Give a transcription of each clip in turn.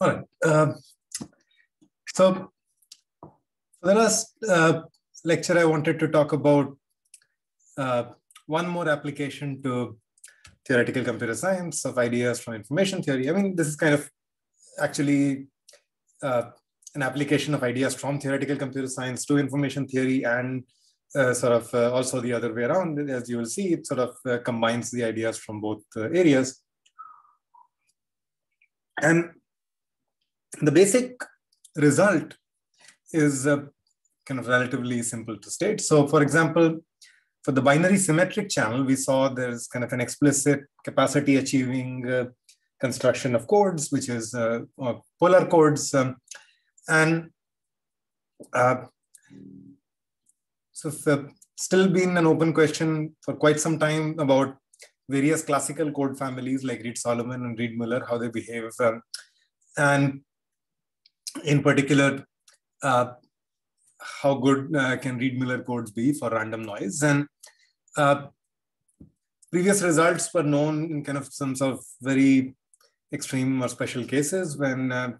All right. Uh, so for the last uh, lecture, I wanted to talk about uh, one more application to theoretical computer science of ideas from information theory. I mean, this is kind of actually uh, an application of ideas from theoretical computer science to information theory and uh, sort of uh, also the other way around. As you will see, it sort of combines the ideas from both areas. And the basic result is uh, kind of relatively simple to state. So for example, for the binary symmetric channel, we saw there's kind of an explicit capacity achieving uh, construction of codes, which is uh, polar codes. Um, and uh, so it's still been an open question for quite some time about various classical code families like Reed-Solomon and Reed-Muller, how they behave. Um, and in particular, uh, how good uh, can Reed-Muller codes be for random noise. And uh, previous results were known in kind of some sort of very extreme or special cases when uh,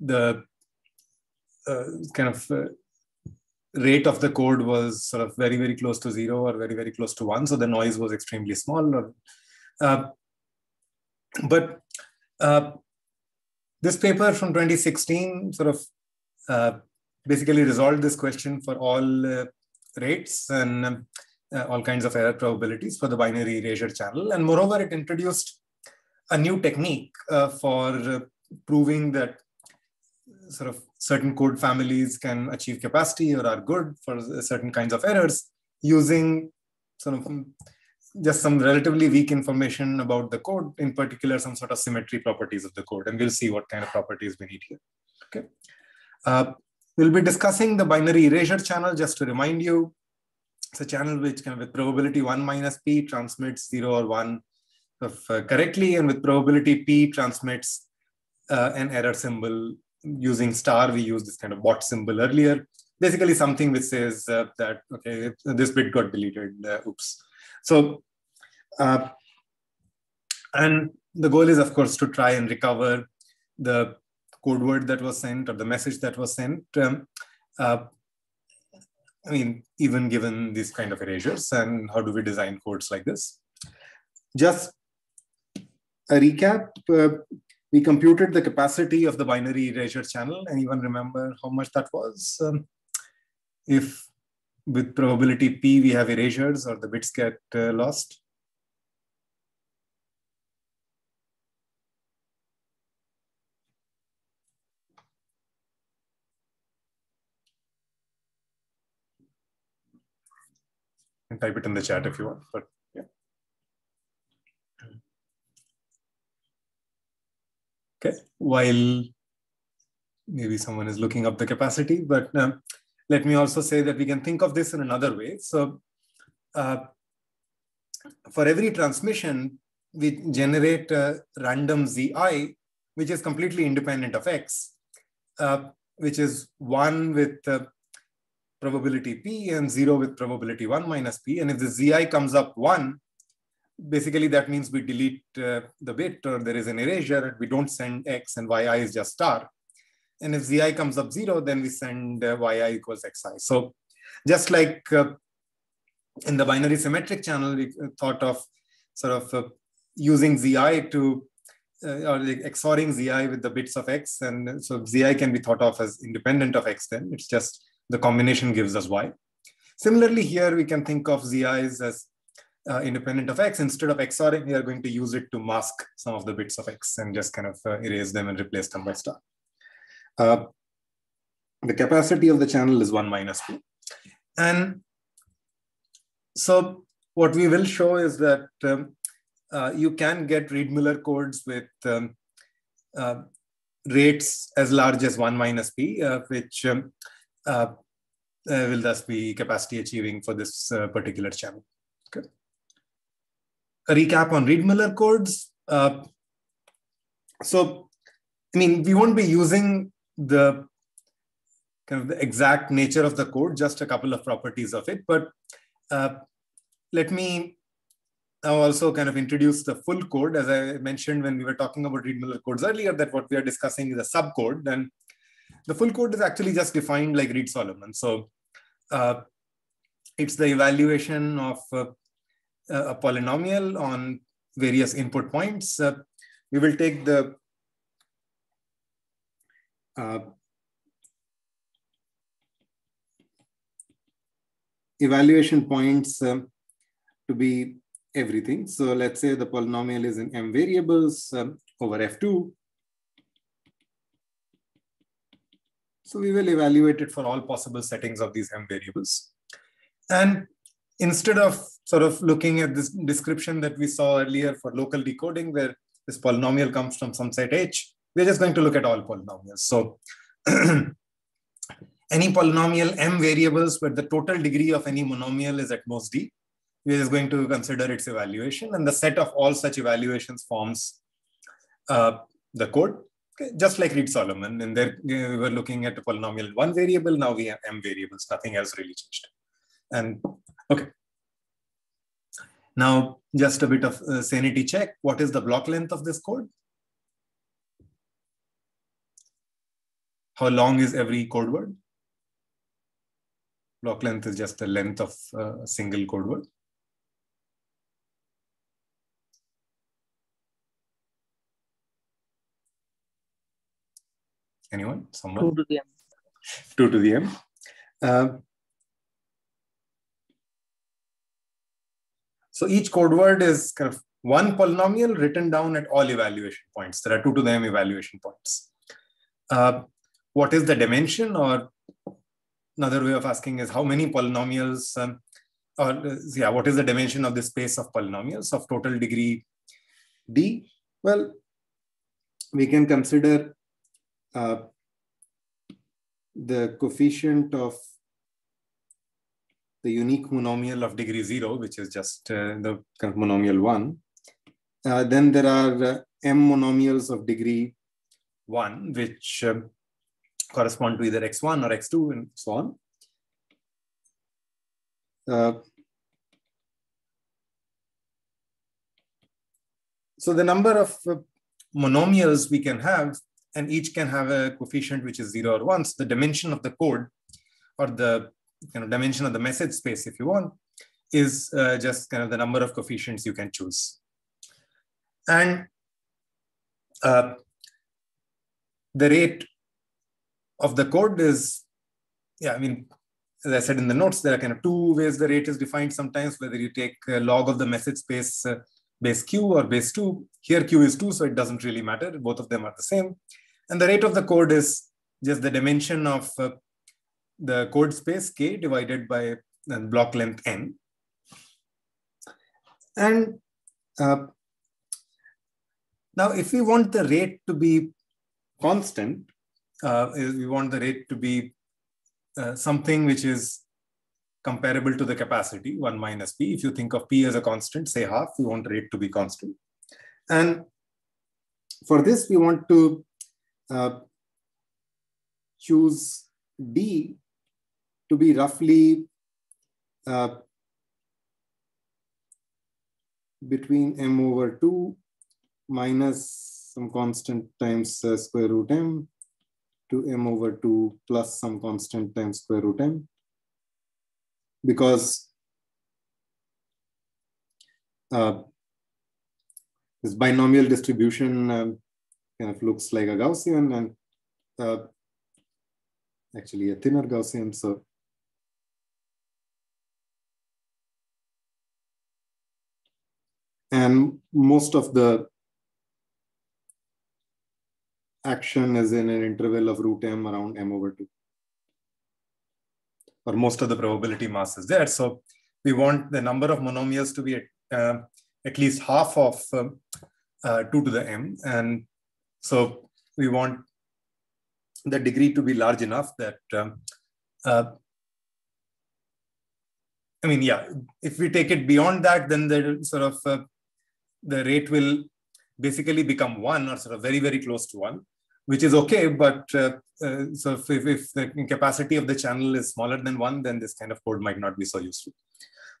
the uh, kind of uh, rate of the code was sort of very, very close to zero or very, very close to one. So the noise was extremely small. Or, but this paper from 2016 sort of uh, basically resolved this question for all uh, rates and um, uh, all kinds of error probabilities for the binary erasure channel. And moreover, it introduced a new technique uh, for proving that sort of certain code families can achieve capacity or are good for certain kinds of errors using sort of just some relatively weak information about the code, in particular, some sort of symmetry properties of the code. And we'll see what kind of properties we need here. Okay. Uh, we'll be discussing the binary erasure channel, just to remind you. It's a channel which can, with probability 1 minus p, transmits 0 or 1 of, uh, correctly, and with probability p, transmits uh, an error symbol using star, we used this kind of bot symbol earlier. Basically something which says uh, that, okay, this bit got deleted, uh, oops. So, uh, and the goal is of course to try and recover the code word that was sent or the message that was sent. Um, uh, I mean, even given these kind of erasures and how do we design codes like this? Just a recap, uh, we computed the capacity of the binary erasure channel. Anyone remember how much that was? Um, if with probability p we have erasures or the bits get uh, lost? And type it in the chat if you want, but yeah. Okay, while maybe someone is looking up the capacity, but um, let me also say that we can think of this in another way. So uh, for every transmission, we generate a random zi, which is completely independent of x, uh, which is one with uh, probability p and zero with probability one minus p. And if the zi comes up one, basically that means we delete uh, the bit or there is an erasure. We don't send x and yi is just star. And if zi comes up zero, then we send uh, yi equals xi. So just like uh, in the binary symmetric channel, we thought of sort of uh, using zi to uh, or like XORing zi with the bits of x. And so zi can be thought of as independent of x then. It's just the combination gives us y. Similarly, here we can think of zi's as uh, independent of x. Instead of XORing, we are going to use it to mask some of the bits of x and just kind of uh, erase them and replace them by star. Uh, the capacity of the channel is 1 minus 2. And so what we will show is that um, uh, you can get Reed-Muller codes with um, uh, rates as large as 1 minus p, uh, which um, will thus be capacity achieving for this particular channel. Okay a recap on Reed-Muller codes. Uh, so, I mean, we won't be using the kind of the exact nature of the code, just a couple of properties of it. But uh, let me now also kind of introduce the full code. As I mentioned when we were talking about Reed-Muller codes earlier, that what we are discussing is a subcode. And the full code is actually just defined like Reed-Solomon. So uh, it's the evaluation of uh, a polynomial on various input points. Uh, we will take the uh, evaluation points um, to be everything. So let's say the polynomial is in m variables um, over f2. So we will evaluate it for all possible settings of these m variables. And instead of sort of looking at this description that we saw earlier for local decoding, where this polynomial comes from some set h, we're just going to look at all polynomials. So any polynomial m variables where the total degree of any monomial is at most d, we are just going to consider its evaluation and the set of all such evaluations forms uh, the code, okay? just like Reed-Solomon. And there we were looking at a polynomial one variable, now we have m variables, nothing else really changed. And okay. Now, just a bit of uh, sanity check. What is the block length of this code? How long is every code word? Block length is just the length of uh, a single code word. Anyone? Someone? 2 to the m. 2 to the m. Uh, so each code word is kind of one polynomial written down at all evaluation points. There are 2 to the m evaluation points. Uh, what is the dimension or another way of asking is how many polynomials um, or uh, yeah, what is the dimension of the space of polynomials of total degree d? Well, we can consider uh, the coefficient of the unique monomial of degree zero, which is just uh, the monomial one. Uh, then there are uh, m monomials of degree one, which um, correspond to either x1 or x2 and so on. Uh, so the number of uh, monomials we can have and each can have a coefficient which is zero or one. So the dimension of the code or the dimension of the message space, if you want, is uh, just kind of the number of coefficients you can choose. And uh, the rate of the code is, yeah, I mean, as I said in the notes, there are kind of two ways the rate is defined sometimes, whether you take log of the message space uh, base q or base 2. Here q is 2, so it doesn't really matter. Both of them are the same. And the rate of the code is just the dimension of uh, the code space k divided by the block length n. And uh, now if we want the rate to be constant, uh, we want the rate to be uh, something which is comparable to the capacity, 1 minus p. If you think of p as a constant, say half, we want rate to be constant. And for this, we want to uh, choose d to be roughly uh, between m over 2 minus some constant times uh, square root m to m over 2 plus some constant times square root m because uh, this binomial distribution um, kind of looks like a Gaussian and uh, actually a thinner Gaussian. So and most of the action is in an interval of root m around m over 2 or most of the probability mass is there. So we want the number of monomials to be at, uh, at least half of um, uh, 2 to the m. And so we want the degree to be large enough that, um, uh, I mean, yeah, if we take it beyond that, then the sort of uh, the rate will basically become one or sort of very, very close to one which is okay. But uh, uh, so if, if, the capacity of the channel is smaller than one, then this kind of code might not be so useful.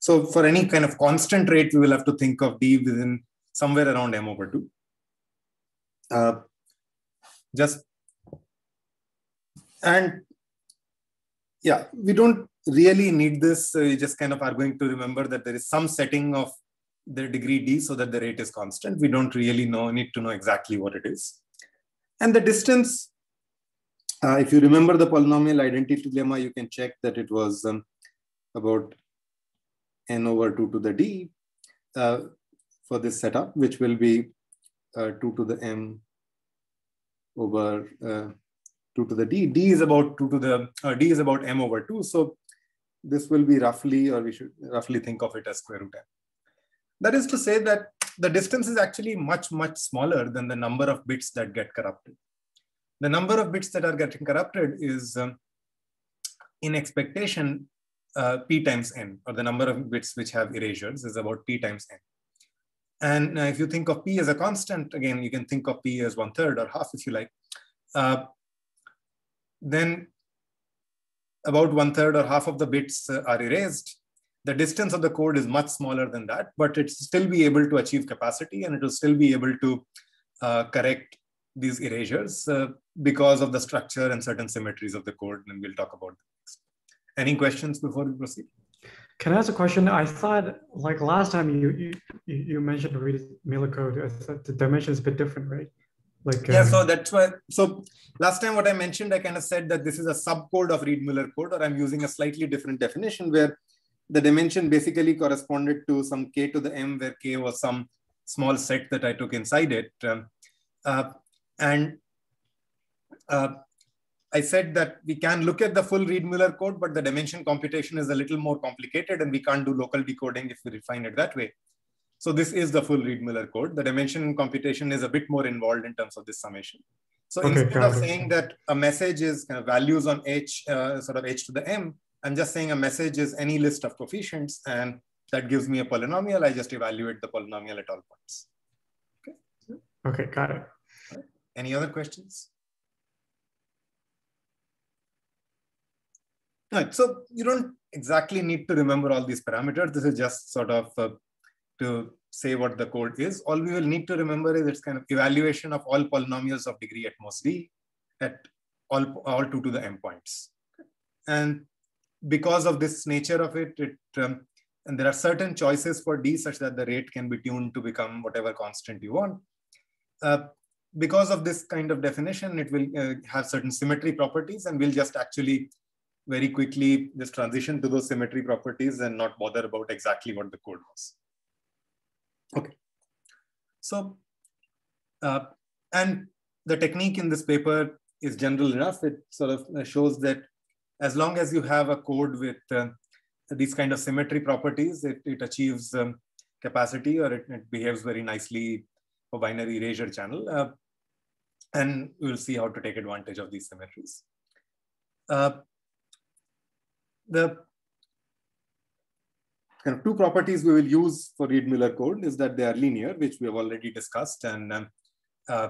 So for any kind of constant rate, we will have to think of d within somewhere around m over 2. Uh, just and yeah, we don't really need this. Uh, we just kind of are going to remember that there is some setting of the degree d so that the rate is constant. We don't really know, need to know exactly what it is. And the distance, uh, if you remember the polynomial identity lemma, you can check that it was um, about n over 2 to the d uh, for this setup, which will be uh, 2 to the m over uh, 2 to the d. d is about 2 to the, uh, d is about m over 2. So this will be roughly, or we should roughly think of it as square root m. That is to say that the distance is actually much, much smaller than the number of bits that get corrupted. The number of bits that are getting corrupted is um, in expectation uh, p times n, or the number of bits which have erasures is about p times n. And uh, if you think of p as a constant, again, you can think of p as one third or half if you like. Uh, then about one third or half of the bits uh, are erased. The distance of the code is much smaller than that, but it's still be able to achieve capacity and it will still be able to uh, correct these erasures uh, because of the structure and certain symmetries of the code. And we'll talk about that Any questions before we proceed? Can I ask a question? I thought like last time you you, you mentioned Reed Muller code, the dimension is a bit different, right? Like yeah, um, so that's why. So last time, what I mentioned, I kind of said that this is a subcode of Reed Muller code, or I'm using a slightly different definition where the dimension basically corresponded to some k to the m, where k was some small set that I took inside it, um, uh, and uh, I said that we can look at the full Reed Muller code, but the dimension computation is a little more complicated, and we can't do local decoding if we refine it that way. So this is the full Reed Muller code. The dimension computation is a bit more involved in terms of this summation. So okay, instead of saying that a message is kind of values on h, uh, sort of h to the m, I'm just saying a message is any list of coefficients, and that gives me a polynomial. I just evaluate the polynomial at all points. Okay, okay got it. Right. Any other questions? All right, so you don't exactly need to remember all these parameters. This is just sort of uh, to say what the code is. All we will need to remember is its kind of evaluation of all polynomials of degree at most d at all, all 2 to the m points. And because of this nature of it, it um, and there are certain choices for d such that the rate can be tuned to become whatever constant you want. Uh, because of this kind of definition, it will uh, have certain symmetry properties and we'll just actually very quickly just transition to those symmetry properties and not bother about exactly what the code was. Okay. So, uh, and the technique in this paper is general enough. It sort of uh, shows that as long as you have a code with uh, these kind of symmetry properties, it, it achieves um, capacity or it, it, behaves very nicely for binary erasure channel. Uh, and we'll see how to take advantage of these symmetries. Uh, the kind of two properties we will use for Reed Muller code is that they are linear, which we have already discussed, and um, uh,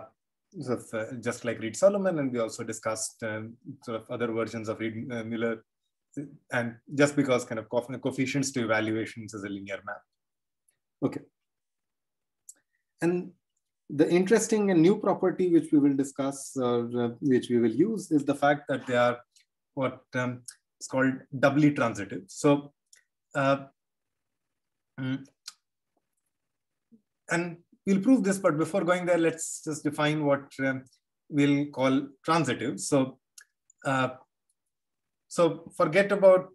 sort of, just like Reed Solomon, and we also discussed um, sort of other versions of Reed uh, Muller, and just because kind of coefficients to evaluations is a linear map. Okay. And the interesting and new property which we will discuss, or uh, which we will use, is the fact that they are what um, is called doubly transitive. So uh, Mm. And we'll prove this, but before going there, let's just define what uh, we'll call transitive. So, uh, so forget about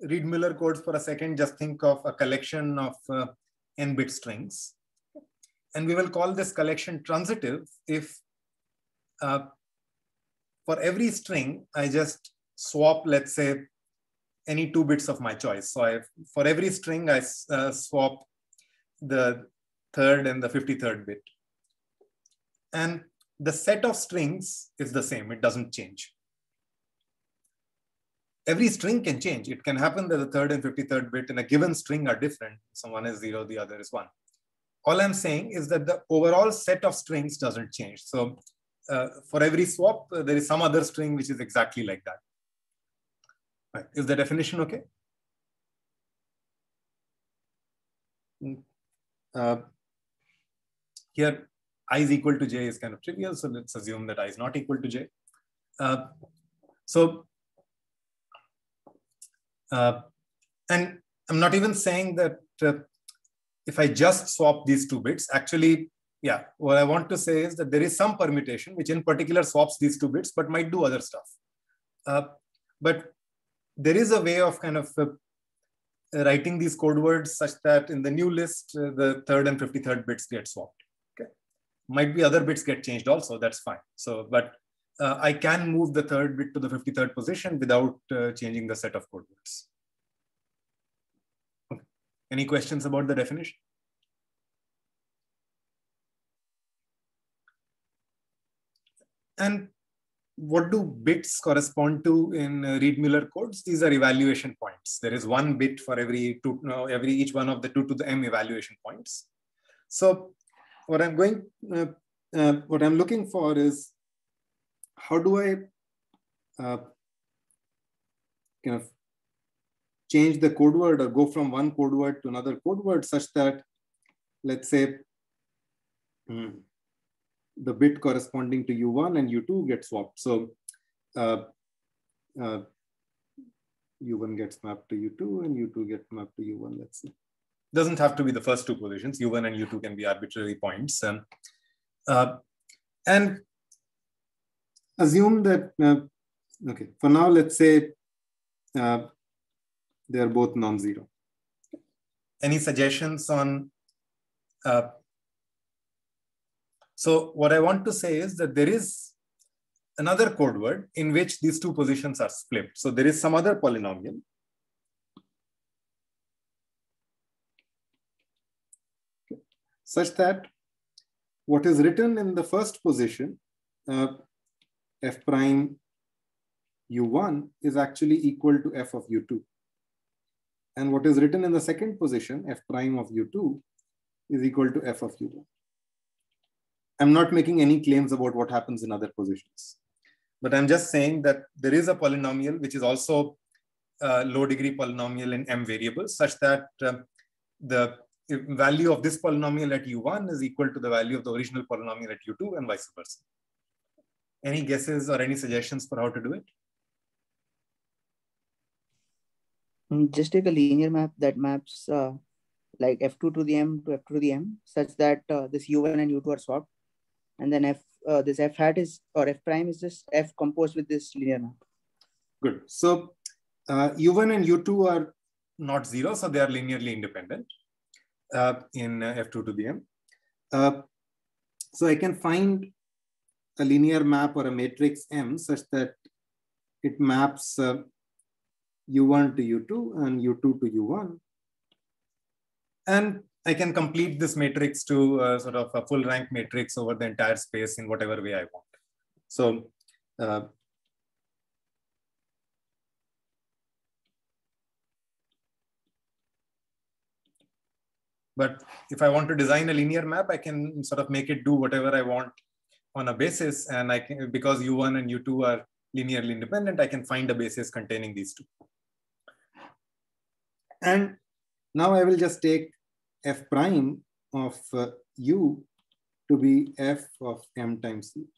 Reed Muller codes for a second. Just think of a collection of uh, n-bit strings. And we will call this collection transitive if uh, for every string, I just swap, let's say, any two bits of my choice. So I, for every string, I uh, swap the third and the 53rd bit. And the set of strings is the same, it doesn't change. Every string can change. It can happen that the third and 53rd bit in a given string are different. So one is zero, the other is one. All I'm saying is that the overall set of strings doesn't change. So uh, for every swap, uh, there is some other string which is exactly like that. Is the definition okay? uh, here i is equal to j is kind of trivial. So let's assume that i is not equal to j. Uh, so, uh, and I'm not even saying that uh, if I just swap these two bits, actually, yeah, what I want to say is that there is some permutation which in particular swaps these two bits, but might do other stuff. Uh, but there is a way of kind of uh, writing these code words such that in the new list, uh, the third and 53rd bits get swapped. Might be other bits get changed also, that's fine. So, but uh, I can move the third bit to the 53rd position without uh, changing the set of code words. Okay. Any questions about the definition? And what do bits correspond to in uh, Reed-Muller codes? These are evaluation points. There is one bit for every two, no, every each one of the two to the m evaluation points. So what I'm going, uh, uh, what I'm looking for is how do I uh, kind of change the code word or go from one code word to another code word such that, let's say, hmm, the bit corresponding to U1 and U2 get swapped. So uh, uh, U1 gets mapped to U2 and U2 gets mapped to U1, let's see. Doesn't have to be the first two positions. U1 and U2 can be arbitrary points. Um, uh, and assume that, uh, okay, for now, let's say uh, they're both non-zero. Any suggestions on uh, so what I want to say is that there is another code word in which these two positions are split. So there is some other polynomial. Such that what is written in the first position, uh, f prime u1 is actually equal to f of u2. And what is written in the second position, f prime of u2, is equal to f of u1. I'm not making any claims about what happens in other positions. But I'm just saying that there is a polynomial which is also a low degree polynomial in m variables such that uh, the value of this polynomial at u1 is equal to the value of the original polynomial at u2 and vice versa. Any guesses or any suggestions for how to do it? Mm, just take a linear map that maps uh, like f2 to the m to f2 to the m such that uh, this u1 and u2 are swapped and then f uh, this f hat is or f prime is just f composed with this linear map. Good. So uh, u1 and u2 are not zero, so they are linearly independent uh, in uh, f2 to the m. Uh, so I can find a linear map or a matrix M such that it maps uh, u1 to u2 and u2 to u1. And I can complete this matrix to uh, sort of a full rank matrix over the entire space in whatever way I want. So uh, But if I want to design a linear map, I can sort of make it do whatever I want on a basis. And I can, because U1 and U2 are linearly independent, I can find a basis containing these two. And now I will just take f prime of uh, u to be f of m times u.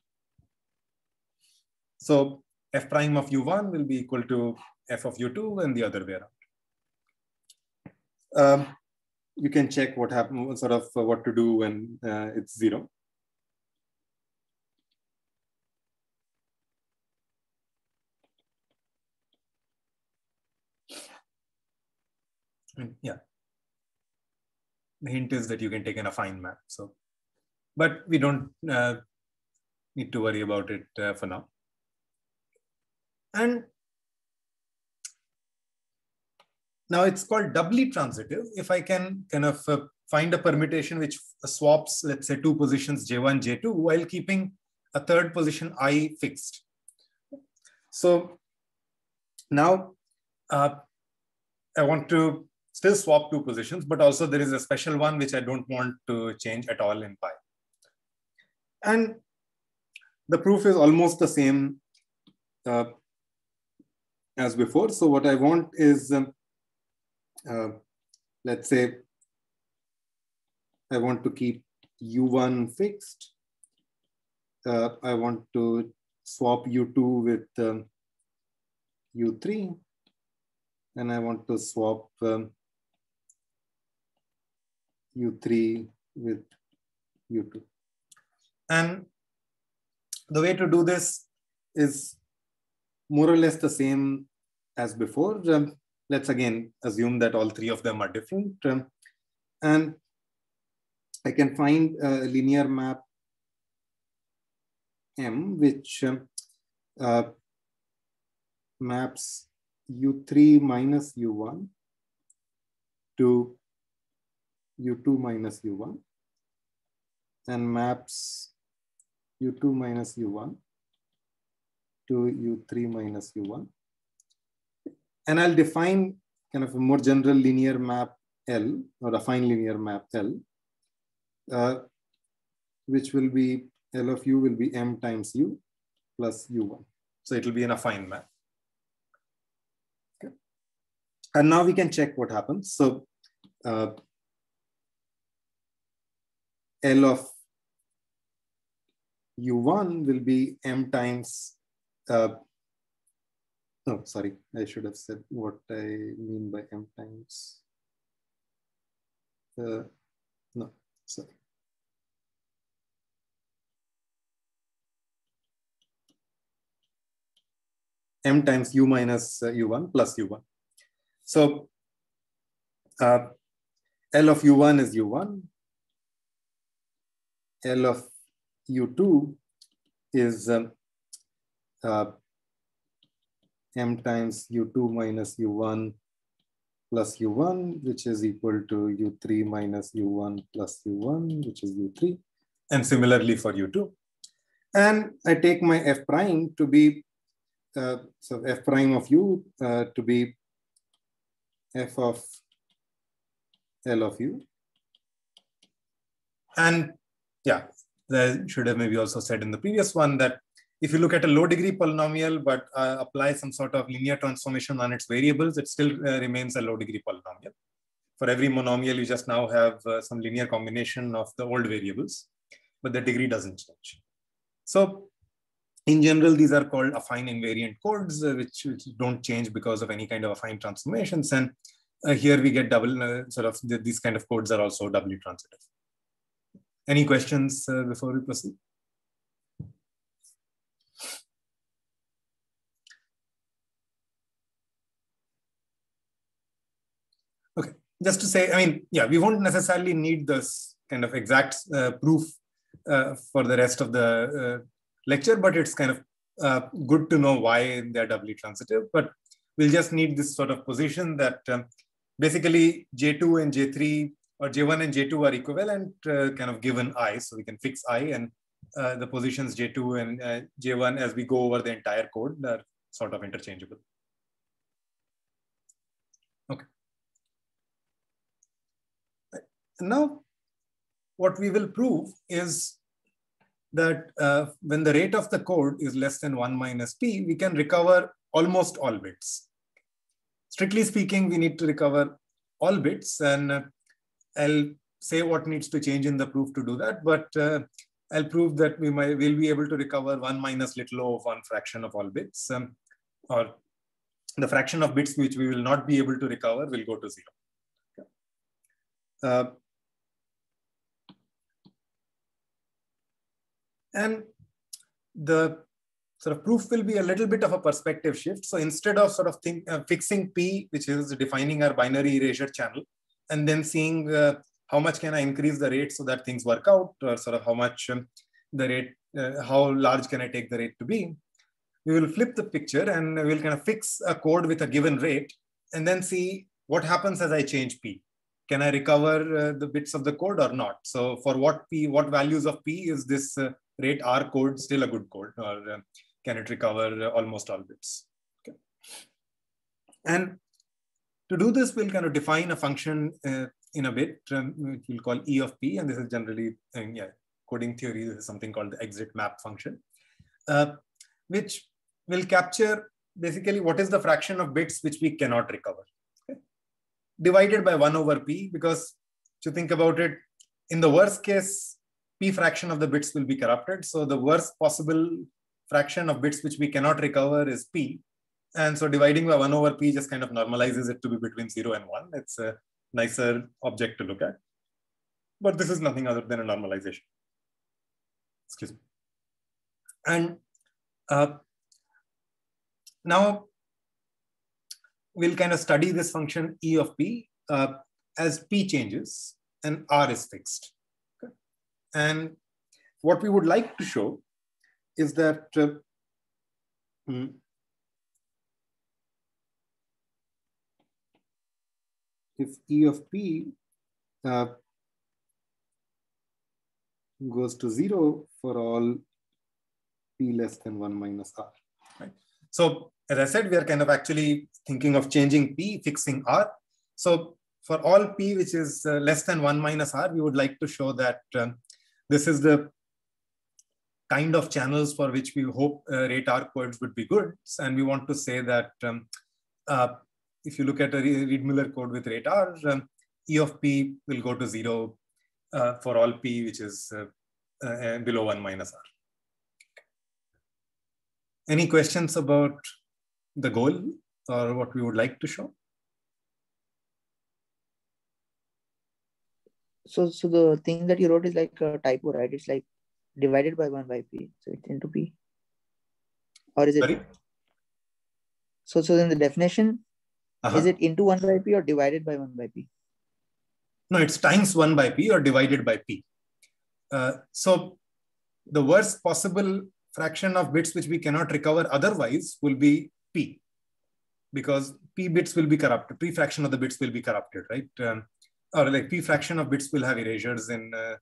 So f prime of u1 will be equal to f of u2 and the other way around. Um, you can check what happens, sort of uh, what to do when uh, it's zero. yeah the hint is that you can take an affine map. So, but we don't uh, need to worry about it uh, for now. And now it's called doubly transitive. If I can kind of uh, find a permutation which swaps, let's say two positions J1, J2, while keeping a third position I fixed. So now uh, I want to still swap two positions, but also there is a special one which I don't want to change at all in pi. And the proof is almost the same uh, as before. So what I want is, um, uh, let's say, I want to keep U1 fixed. Uh, I want to swap U2 with um, U3. And I want to swap um, U3 with U2. And the way to do this is more or less the same as before. Um, let's again assume that all three of them are different. Um, and I can find a linear map M, which um, uh, maps U3 minus U1 to U2 minus U1 and maps U2 minus U1 to U3 minus U1. And I'll define kind of a more general linear map L or affine linear map L, uh, which will be L of U will be M times U plus U1. So it will be an affine map. Okay. And now we can check what happens. So uh, L of U1 will be M times, uh, no, sorry, I should have said what I mean by M times. Uh, no, sorry. M times U minus uh, U1 plus U1. So uh, L of U1 is U1. L of U2 is um, uh, M times U2 minus U1 plus U1, which is equal to U3 minus U1 plus U1, which is U3. And similarly for U2. And I take my F prime to be, uh, so F prime of U uh, to be F of L of U. And yeah, I should have maybe also said in the previous one that if you look at a low degree polynomial, but uh, apply some sort of linear transformation on its variables, it still uh, remains a low degree polynomial. For every monomial, you just now have uh, some linear combination of the old variables, but the degree doesn't change. So in general, these are called affine invariant codes, uh, which, which, don't change because of any kind of affine transformations. And uh, here we get double, uh, sort of, the, these kind of codes are also doubly transitive. Any questions before we proceed? Okay, just to say, I mean, yeah, we won't necessarily need this kind of exact uh, proof uh, for the rest of the uh, lecture, but it's kind of uh, good to know why they're doubly transitive. But we'll just need this sort of position that um, basically J2 and J3 or J1 and J2 are equivalent uh, kind of given I. So we can fix I and uh, the positions J2 and J1 as we go over the entire code are sort of interchangeable. Now, what we will prove is that uh, when the rate of the code is less than 1 minus p, we can recover almost all bits. Strictly speaking, we need to recover all bits, and uh, I'll say what needs to change in the proof to do that, but uh, I'll prove that we might will be able to recover 1 minus little o of one fraction of all bits, um, or the fraction of bits which we will not be able to recover will go to 0. Okay. Uh, And the sort of proof will be a little bit of a perspective shift. So instead of sort of think, uh, fixing P, which is defining our binary erasure channel, and then seeing uh, how much can I increase the rate so that things work out, or sort of how much um, the rate, uh, how large can I take the rate to be, we will flip the picture and we'll kind of fix a code with a given rate and then see what happens as I change P. Can I recover uh, the bits of the code or not? So for what P, what values of P is this uh, rate R code still a good code or uh, can it recover almost all bits? Okay. And to do this, we'll kind of define a function uh, in a bit, um, which we'll call E of P. And this is generally, uh, yeah, coding theory, this is something called the exit map function, uh, which will capture basically what is the fraction of bits which we cannot recover. Okay? Divided by 1 over P, because to think about it, in the worst case, p fraction of the bits will be corrupted. So the worst possible fraction of bits which we cannot recover is p. And so dividing by 1 over p just kind of normalizes it to be between 0 and 1. It's a nicer object to look at. But this is nothing other than a normalization. Excuse me. And uh, now we'll kind of study this function e of p uh, as p changes and r is fixed. And what we would like to show is that uh, hmm, if E of P uh, goes to zero for all P less than one minus R, right? So as I said, we are kind of actually thinking of changing P, fixing R. So for all P, which is uh, less than one minus R, we would like to show that um, this is the kind of channels for which we hope uh, rate R codes would be good. And we want to say that um, uh, if you look at a Reed-Muller code with rate R, um, E of P will go to zero uh, for all P, which is uh, uh, below one minus R. Any questions about the goal or what we would like to show? So, so the thing that you wrote is like a typo, right? It's like divided by one by p, so it's into p, or is it? Sorry? So, so then the definition, Uh-huh. is it into one by p or divided by one by p? No, it's times 1 by p or divided by p. Uh, so the worst possible fraction of bits which we cannot recover otherwise will be p because p bits will be corrupted. p fraction of the bits will be corrupted, right? Um, or like p fraction of bits will have erasures in uh,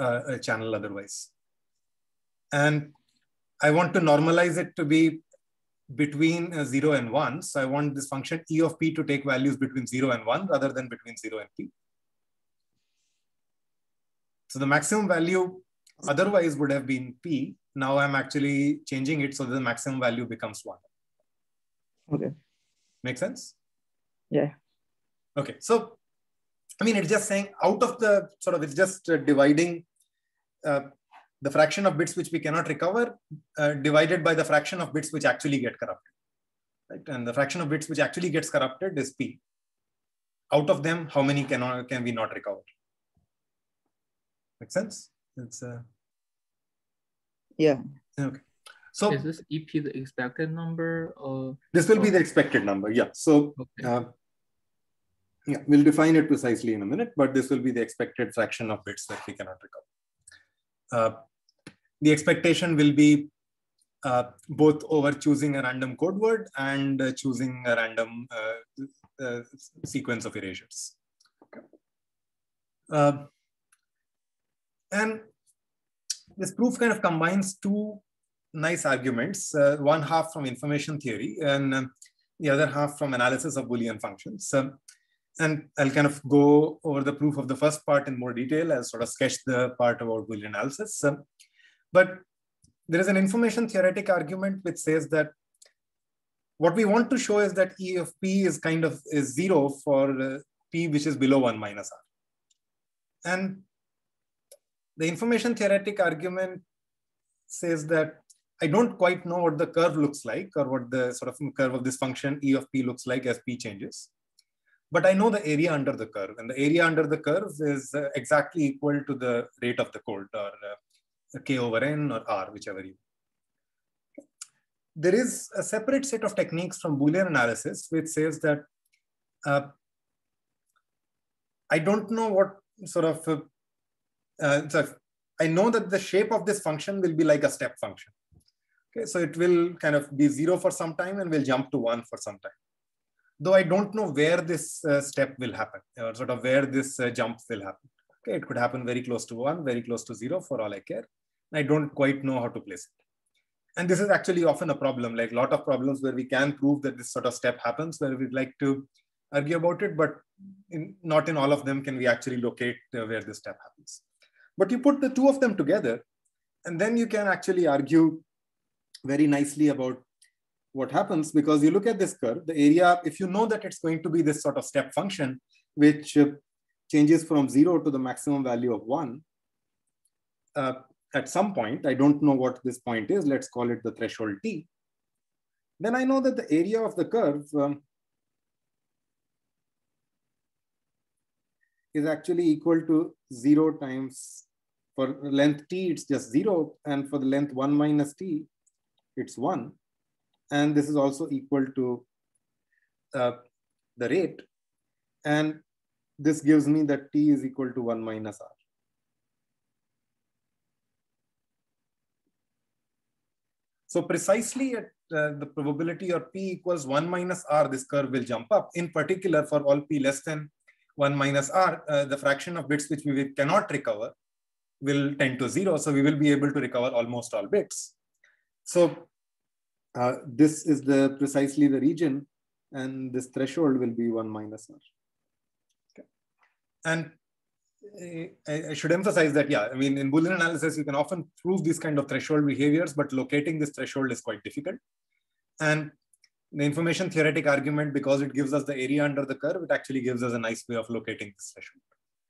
uh, a channel otherwise. And I want to normalize it to be between uh, 0 and 1. So I want this function e of p to take values between 0 and 1 rather than between 0 and p. So the maximum value otherwise would have been p. Now I'm actually changing it so the maximum value becomes 1. Okay. Make sense? Yeah. Okay. So, I mean, it's just saying out of the sort of, it's just uh, dividing uh, the fraction of bits which we cannot recover uh, divided by the fraction of bits which actually get corrupted. Right? And the fraction of bits which actually gets corrupted is p. Out of them, how many can, can we not recover? Make sense? It's uh, Yeah. okay. So Is this EP the expected number or this will be the expected number. Yeah. So okay? Yeah, we'll define it precisely in a minute, but this will be the expected fraction of bits that we cannot recover. Uh, the expectation will be uh, both over choosing a random code word and uh, choosing a random uh, uh, sequence of erasures. Okay. Uh, and this proof kind of combines two nice arguments, uh, one half from information theory and the other half from analysis of Boolean functions. And I'll kind of go over the proof of the first part in more detail. I'll sort of sketch the part about Boolean analysis. Um, but there is an information theoretic argument which says that what we want to show is that E of P is kind of is zero for uh, P which is below one minus R. And the information theoretic argument says that I don't quite know what the curve looks like or what the sort of curve of this function E of P looks like as P changes. But I know the area under the curve and the area under the curve is uh, exactly equal to the rate of the cold, or uh, K over N or R, whichever you. There is a separate set of techniques from Boolean analysis which says that uh, I don't know what sort of, uh, uh, I know that the shape of this function will be like a step function. Okay, so it will kind of be zero for some time and will jump to one for some time. Though I don't know where this uh, step will happen or sort of where this uh, jump will happen. Okay, it could happen very close to one, very close to zero for all I care. I don't quite know how to place it. And this is actually often a problem, like a lot of problems where we can prove that this sort of step happens, where we'd like to argue about it, but in, not in all of them can we actually locate uh, where this step happens. But you put the two of them together, and then you can actually argue very nicely about what happens because you look at this curve, the area, if you know that it's going to be this sort of step function, which uh, changes from zero to the maximum value of one, uh, at some point, I don't know what this point is, let's call it the threshold t, then I know that the area of the curve um, is actually equal to zero times, for length t, it's just zero, and for the length one minus t, it's one. And this is also equal to uh, the rate. And this gives me that t is equal to 1 minus r. So precisely at uh, the probability or p equals 1 minus r, this curve will jump up. In particular, for all p less than 1 minus r, uh, the fraction of bits which we cannot recover will tend to zero. So we will be able to recover almost all bits. So uh, this is the precisely the region and this threshold will be 1 minus r. And I, should emphasize that, yeah, I mean, in Boolean analysis, you can often prove these kind of threshold behaviors, but locating this threshold is quite difficult. And the information theoretic argument, because it gives us the area under the curve, it actually gives us a nice way of locating this threshold.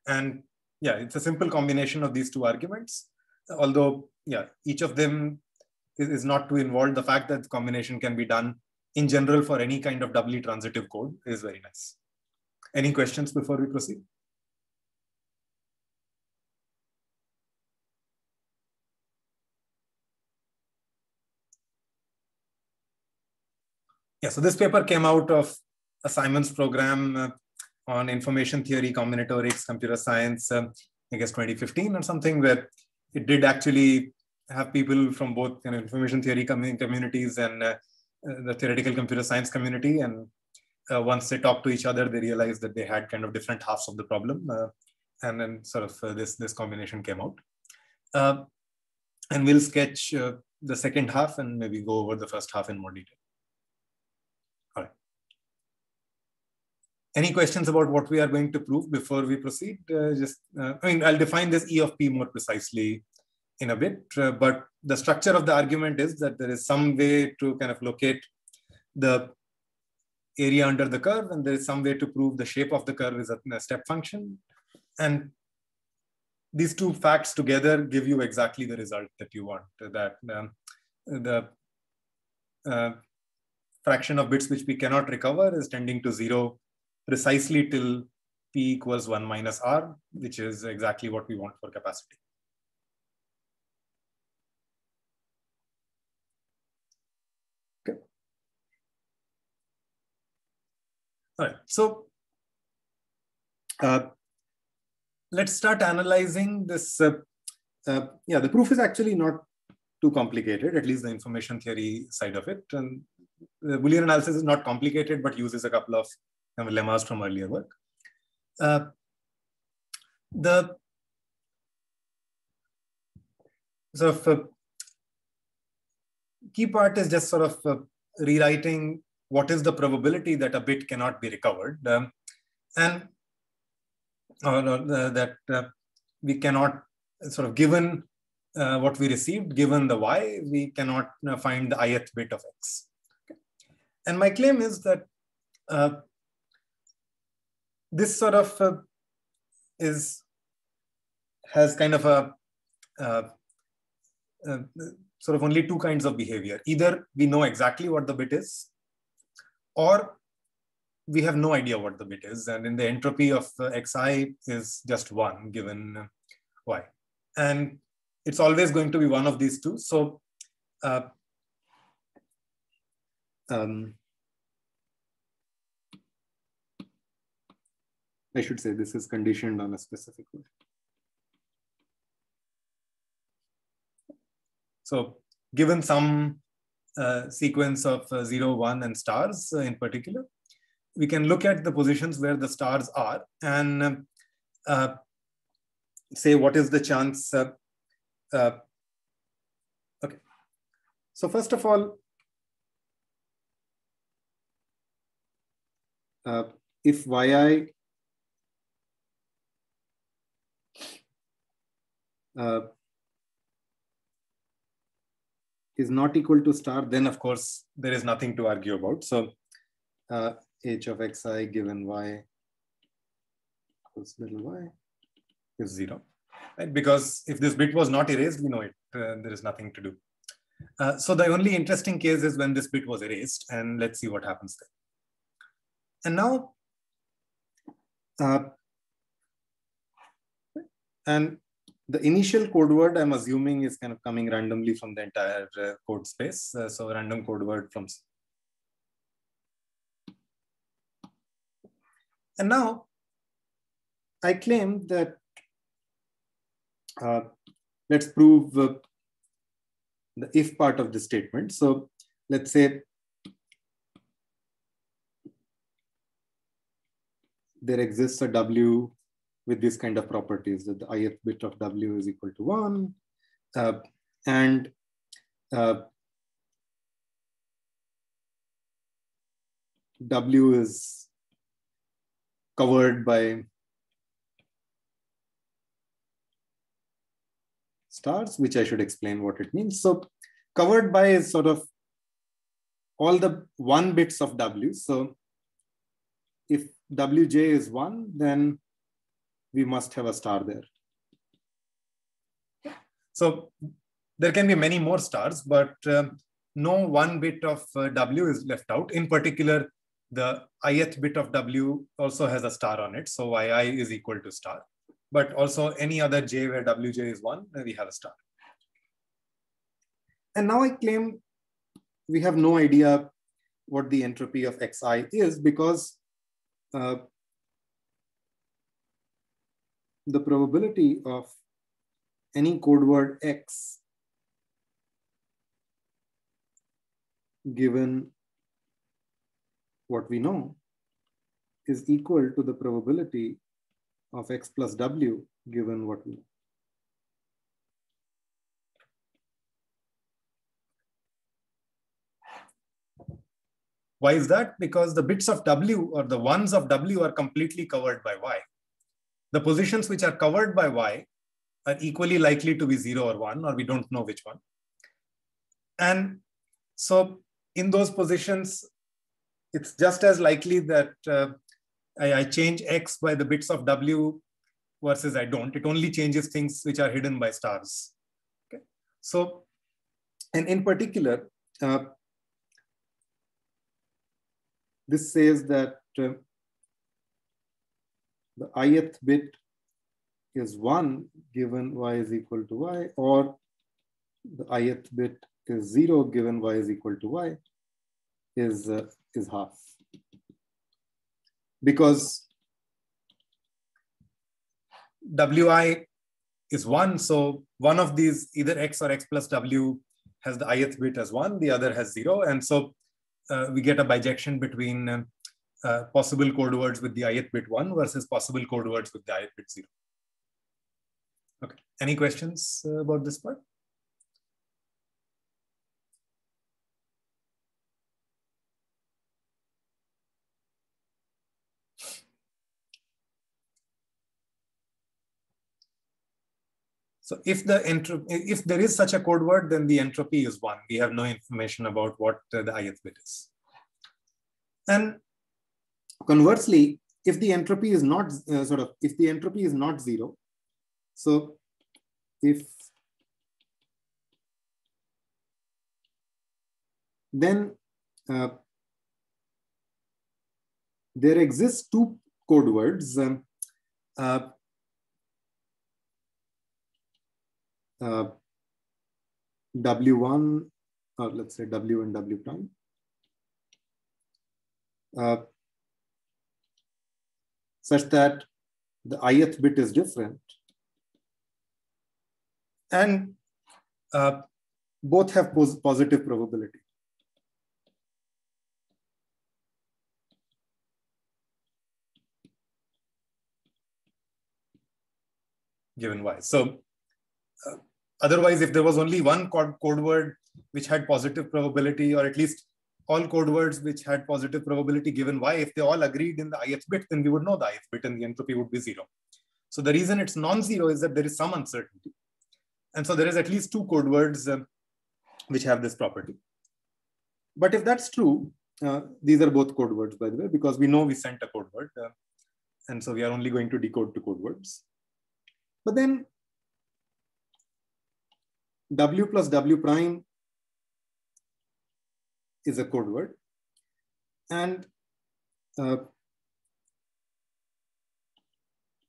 And yeah, it's a simple combination of these two arguments. Although, yeah, each of them is, is not to involve the fact that the combination can be done in general for any kind of doubly transitive code is very nice. Any questions before we proceed? Yeah, so this paper came out of a Simons program uh, on information theory, combinatorics, computer science, uh, I guess 2015 or something, where it did actually have people from both you know, information theory communities and uh, uh, the theoretical computer science community. And uh, once they talk to each other, they realize that they had kind of different halves of the problem. Uh, and then sort of this, this combination came out. and we'll sketch the second half and maybe go over the first half in more detail. All right. Any questions about what we are going to prove before we proceed? Uh, just, uh, I mean, I'll define this E of P more precisely in a bit, uh, but the structure of the argument is that there is some way to kind of locate the area under the curve, and there is some way to prove the shape of the curve is a, a step function. And these two facts together give you exactly the result that you want, that um, the uh, fraction of bits which we cannot recover is tending to zero precisely till p equals 1 minus r, which is exactly what we want for capacity. Okay. All right, so uh, let's start analyzing this. Uh, uh, yeah, the proof is actually not too complicated, at least the information theory side of it. And the Boolean analysis is not complicated, but uses a couple of lemmas from earlier work. Uh, the sort of uh, key part is just sort of uh, rewriting what is the probability that a bit cannot be recovered um, and uh, that uh, we cannot sort of given uh, what we received given the y we cannot find the ith bit of x okay. and my claim is that this sort of uh, is has kind of a uh, uh, sort of only two kinds of behavior. Either we know exactly what the bit is, or we have no idea what the bit is. And in the entropy of uh, xi is just one given y. And it's always going to be one of these two. So uh, um, I should say this is conditioned on a specific way. So given some uh, sequence of uh, 0, 1 and stars uh, in particular, we can look at the positions where the stars are and um, uh, say what is the chance. Uh, uh, okay. So first of all, if yi uh, is not equal to star, then of course there is nothing to argue about. So uh, h of xi given y equals little y is zero, right? Because if this bit was not erased, we know it, uh, there is nothing to do. Uh, so the only interesting case is when this bit was erased and let's see what happens there. And now, uh, and the initial code word I'm assuming is kind of coming randomly from the entire uh, code space. Uh, so random code word from. And now I claim that uh, let's prove uh, the if part of the statement. So let's say there exists a W with this kind of properties that the ith bit of W is equal to one. Uh, and uh, W is covered by stars, which I should explain what it means. So covered by is sort of all the one bits of W. So if Wj is one, then we must have a star there. So there can be many more stars, but um, no one bit of uh, W is left out. In particular, the ith bit of W also has a star on it. So Yi is equal to star. But also any other J where Wj is one, we have a star. And now I claim we have no idea what the entropy of Xi is because uh, the probability of any code word X given what we know is equal to the probability of X plus W given what we know. Why is that? Because the bits of W or the ones of W are completely covered by Y the positions which are covered by y are equally likely to be 0 or 1, or we don't know which one. And so in those positions, it's just as likely that uh, I, I, change x by the bits of w versus I don't. It only changes things which are hidden by stars. Okay. So, and in particular, uh, this says that uh, the ith bit is 1 given y is equal to y, or the ith bit is 0 given y is equal to y, is, uh, is half. Because wi is 1, so one of these, either x or x plus w, has the ith bit as 1, the other has 0. And so uh, we get a bijection between um, uh, possible code words with the ith bit 1 versus possible code words with the ith bit 0. Okay, any questions uh, about this part? So if the if there is such a code word, then the entropy is one. We have no information about what the ith bit is. And Conversely, if the entropy is not uh, sort of, if the entropy is not zero, so if then uh, there exists two code words um, uh, uh, W1, or let's say W and W prime. Such that the ith bit is different. And uh, both have pos positive probability. Given y. So uh, otherwise, if there was only one code, code word which had positive probability, or at least all code words which had positive probability given y, if they all agreed in the ith bit, then we would know the ith bit and the entropy would be zero. So the reason it's non-zero is that there is some uncertainty. And so there is at least two code words uh, which have this property. But if that's true, uh, these are both code words, by the way, because we know we sent a code word. Uh, And so we are only going to decode two code words. But then W plus W prime is a code word. And uh,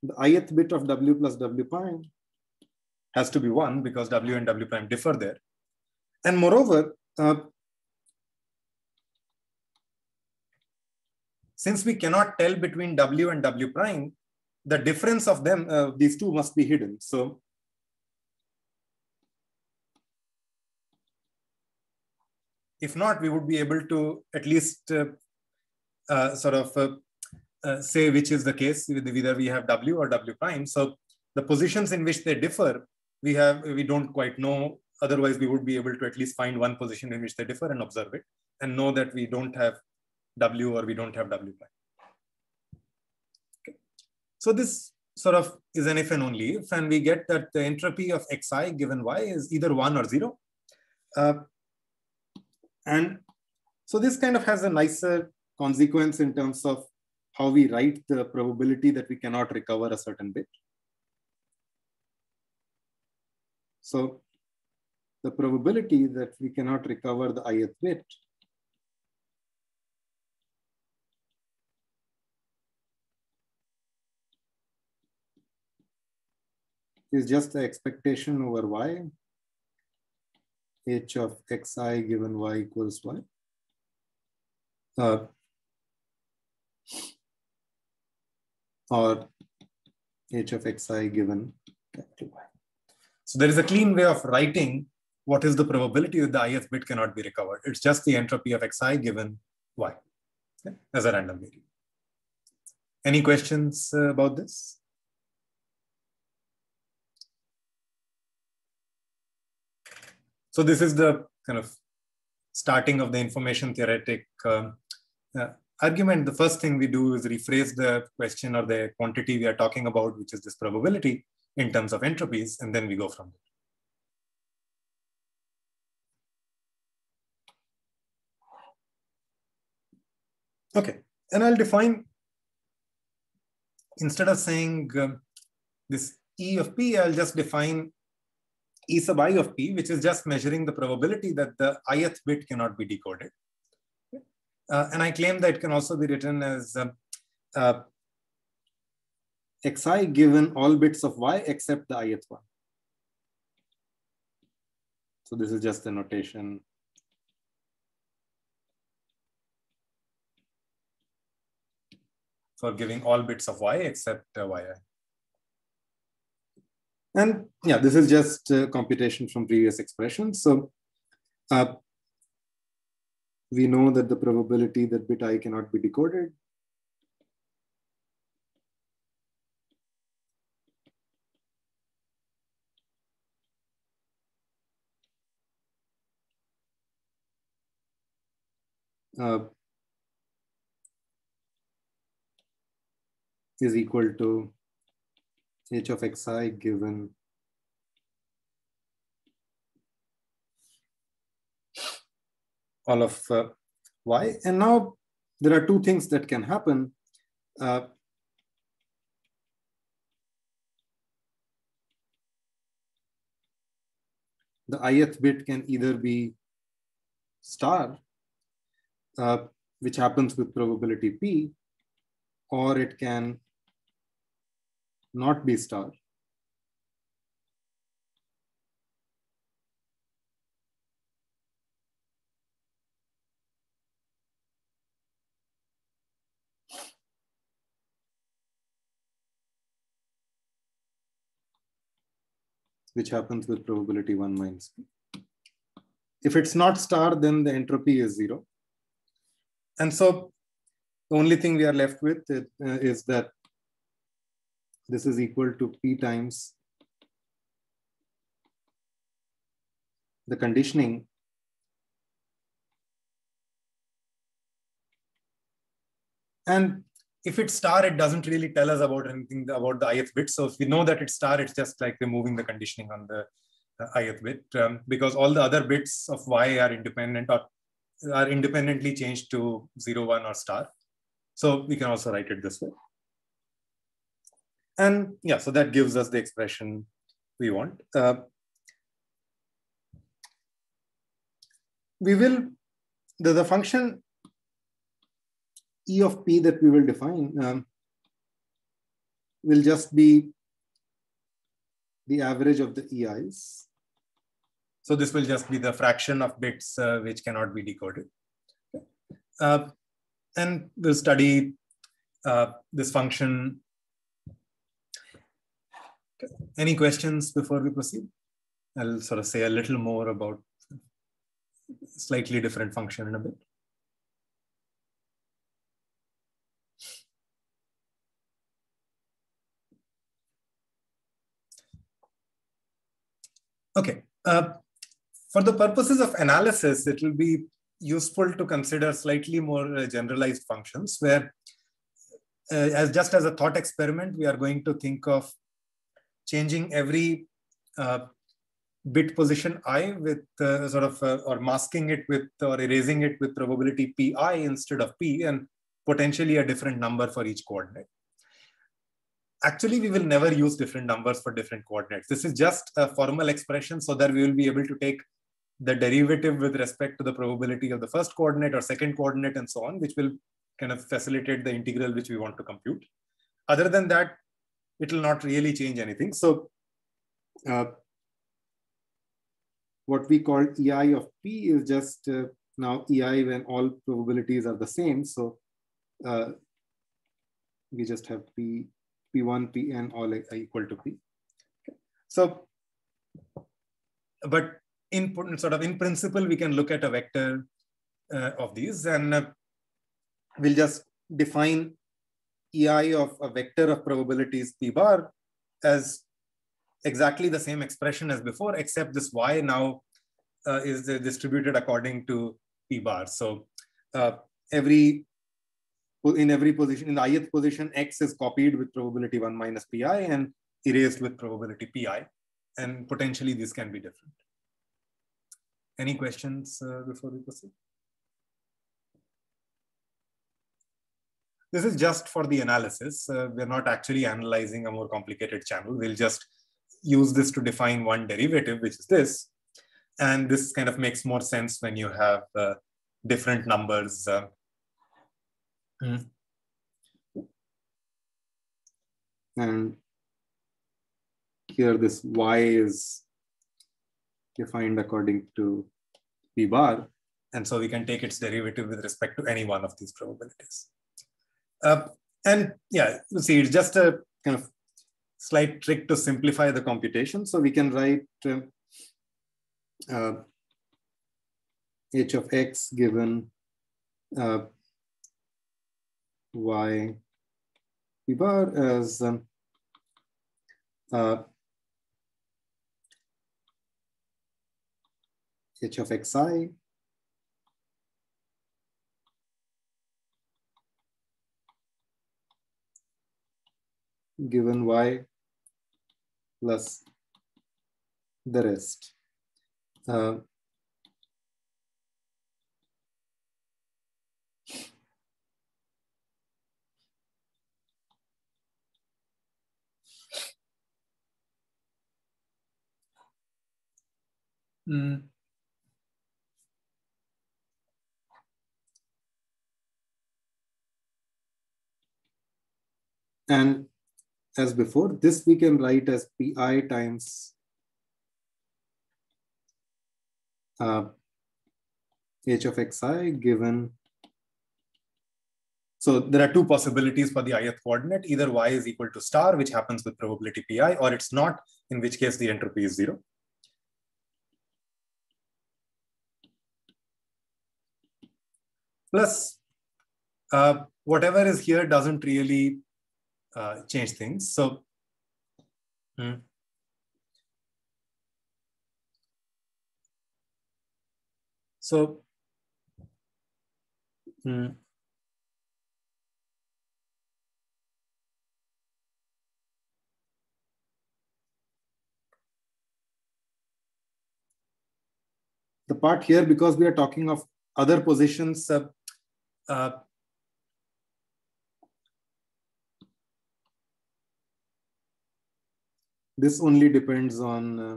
the ith bit of W plus W prime has to be one because W and W prime differ there. And moreover, uh, since we cannot tell between W and W prime, the difference of them, uh, these two must be hidden. So if not, we would be able to at least uh, uh, sort of uh, say which is the case, whether we have W or W prime. So the positions in which they differ, we have we don't quite know. Otherwise, we would be able to at least find one position in which they differ and observe it and know that we don't have W or we don't have W prime. Okay. So this sort of is an if and only if, and we get that the entropy of xi given y is either one or zero. Uh, and so this kind of has a nicer consequence in terms of how we write the probability that we cannot recover a certain bit. So the probability that we cannot recover the ith bit is just the expectation over y h of xi given y equals y. Uh, or h of xi given Y. So there is a clean way of writing what is the probability that the ith bit cannot be recovered. It's just the entropy of xi given y okay, as a random variable. Any questions uh, about this? So this is the kind of starting of the information theoretic uh, uh, argument. The first thing we do is rephrase the question or the quantity we are talking about, which is this probability in terms of entropies, and then we go from there. Okay, and I'll define, instead of saying um, this E of P, I'll just define E sub i of p, which is just measuring the probability that the ith bit cannot be decoded. Uh, and I claim that it can also be written as uh, uh, xi given all bits of y except the ith one. So this is just the notation. For giving all bits of y except uh, yi. And yeah, this is just uh, computation from previous expressions. So uh, we know that the probability that bit i cannot be decoded uh, is equal to h of xi given all of uh, y. And now there are two things that can happen. Uh, the ith bit can either be star, uh, which happens with probability p, or it can not be star. which happens with probability 1 minus p. If it's not star, then the entropy is zero. And so the only thing we are left with uh, is that this is equal to p times the conditioning and if it's star, it doesn't really tell us about anything about the ith bit. So if we know that it's star, it's just like removing the conditioning on the ith bit um, because all the other bits of y are independent or are independently changed to zero, one or star. So we can also write it this way. And yeah, so that gives us the expression we want. Uh, we will, the, the function e of p that we will define um, will just be the average of the EIs. So this will just be the fraction of bits uh, which cannot be decoded. Uh, and we'll study uh, this function. Any questions before we proceed? I'll sort of say a little more about slightly different function in a bit. Okay. Uh, for the purposes of analysis, it will be useful to consider slightly more uh, generalized functions where uh, as just as a thought experiment, we are going to think of changing every uh, bit position i with uh, sort of uh, or masking it with or erasing it with probability pi instead of p and potentially a different number for each coordinate. Actually we will never use different numbers for different coordinates. This is just a formal expression so that we will be able to take the derivative with respect to the probability of the first coordinate or second coordinate and so on which will kind of facilitate the integral which we want to compute. Other than that it will not really change anything so uh, what we call EI of P is just uh, now EI when all probabilities are the same. So uh, we just have P, P1, Pn all equal to P. Okay. So, but in sort of in principle, we can look at a vector uh, of these and uh, we'll just define EI of a vector of probabilities P bar as exactly the same expression as before, except this y now uh, is distributed according to p bar. So uh, every in every position, in the ith position, x is copied with probability 1 minus pi and erased with probability pi. And potentially this can be different. Any questions uh, before we proceed? This is just for the analysis. Uh, we're not actually analyzing a more complicated channel. We'll just use this to define one derivative, which is this. And this kind of makes more sense when you have uh, different numbers. Uh, mm. And here this y is defined according to p bar. And so we can take its derivative with respect to any one of these probabilities. Uh, and yeah, see, it's just a kind of slight trick to simplify the computation. So we can write uh, uh, h of x given uh, y p bar as um, uh, h of xi given y plus the rest. Uh, mm. And as before. This we can write as pi times uh, h of xi given. So there are two possibilities for the ith coordinate. Either y is equal to star, which happens with probability pi, or it's not, in which case the entropy is zero. Plus, uh, whatever is here doesn't really uh, change things. So, hmm. so hmm. the part here, because we are talking of other positions, uh, uh, this only depends on uh,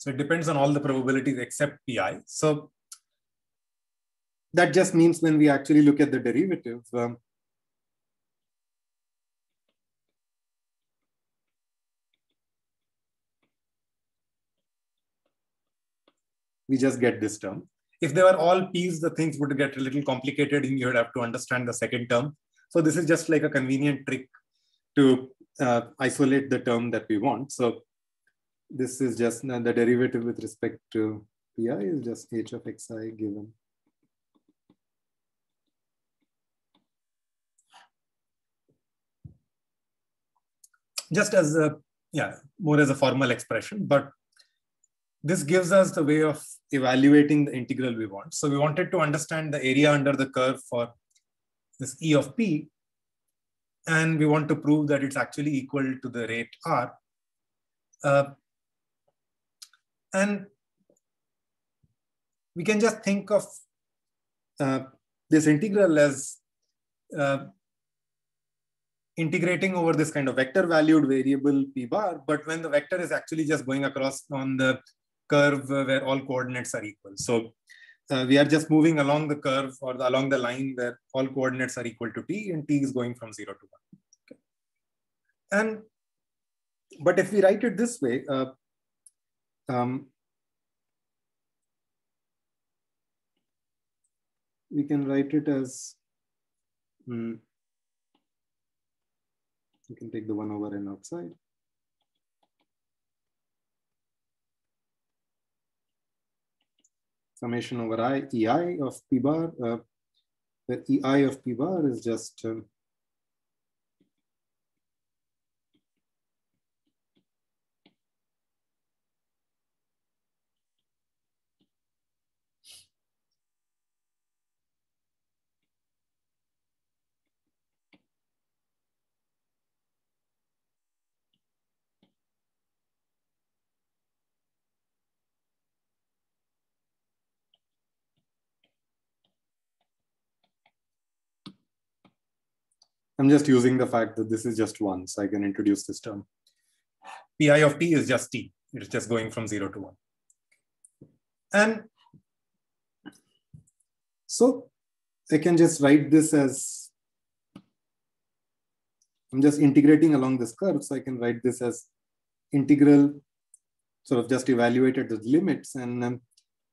So it depends on all the probabilities except pi. So that just means when we actually look at the derivative, um, we just get this term. If they were all p's, the things would get a little complicated and you would have to understand the second term. So this is just like a convenient trick to uh, isolate the term that we want. So this is just uh, the derivative with respect to pi is just h of xi given. Just as a, yeah, more as a formal expression, but this gives us the way of evaluating the integral we want. So we wanted to understand the area under the curve for this E of P, and we want to prove that it's actually equal to the rate R. Uh, and we can just think of uh, this integral as uh, integrating over this kind of vector valued variable p bar, but when the vector is actually just going across on the curve where all coordinates are equal. So uh, we are just moving along the curve or the, along the line where all coordinates are equal to t and t is going from zero to one. Okay. And, but if we write it this way, uh, um, we can write it as, um, you can take the one over n outside. Summation over i, ei of p bar, uh, where ei of p bar is just um, I'm just using the fact that this is just one, so I can introduce this term. Pi of t is just t. It's just going from zero to one. And so I can just write this as, I'm just integrating along this curve. So I can write this as integral, sort of just evaluated the limits. And um,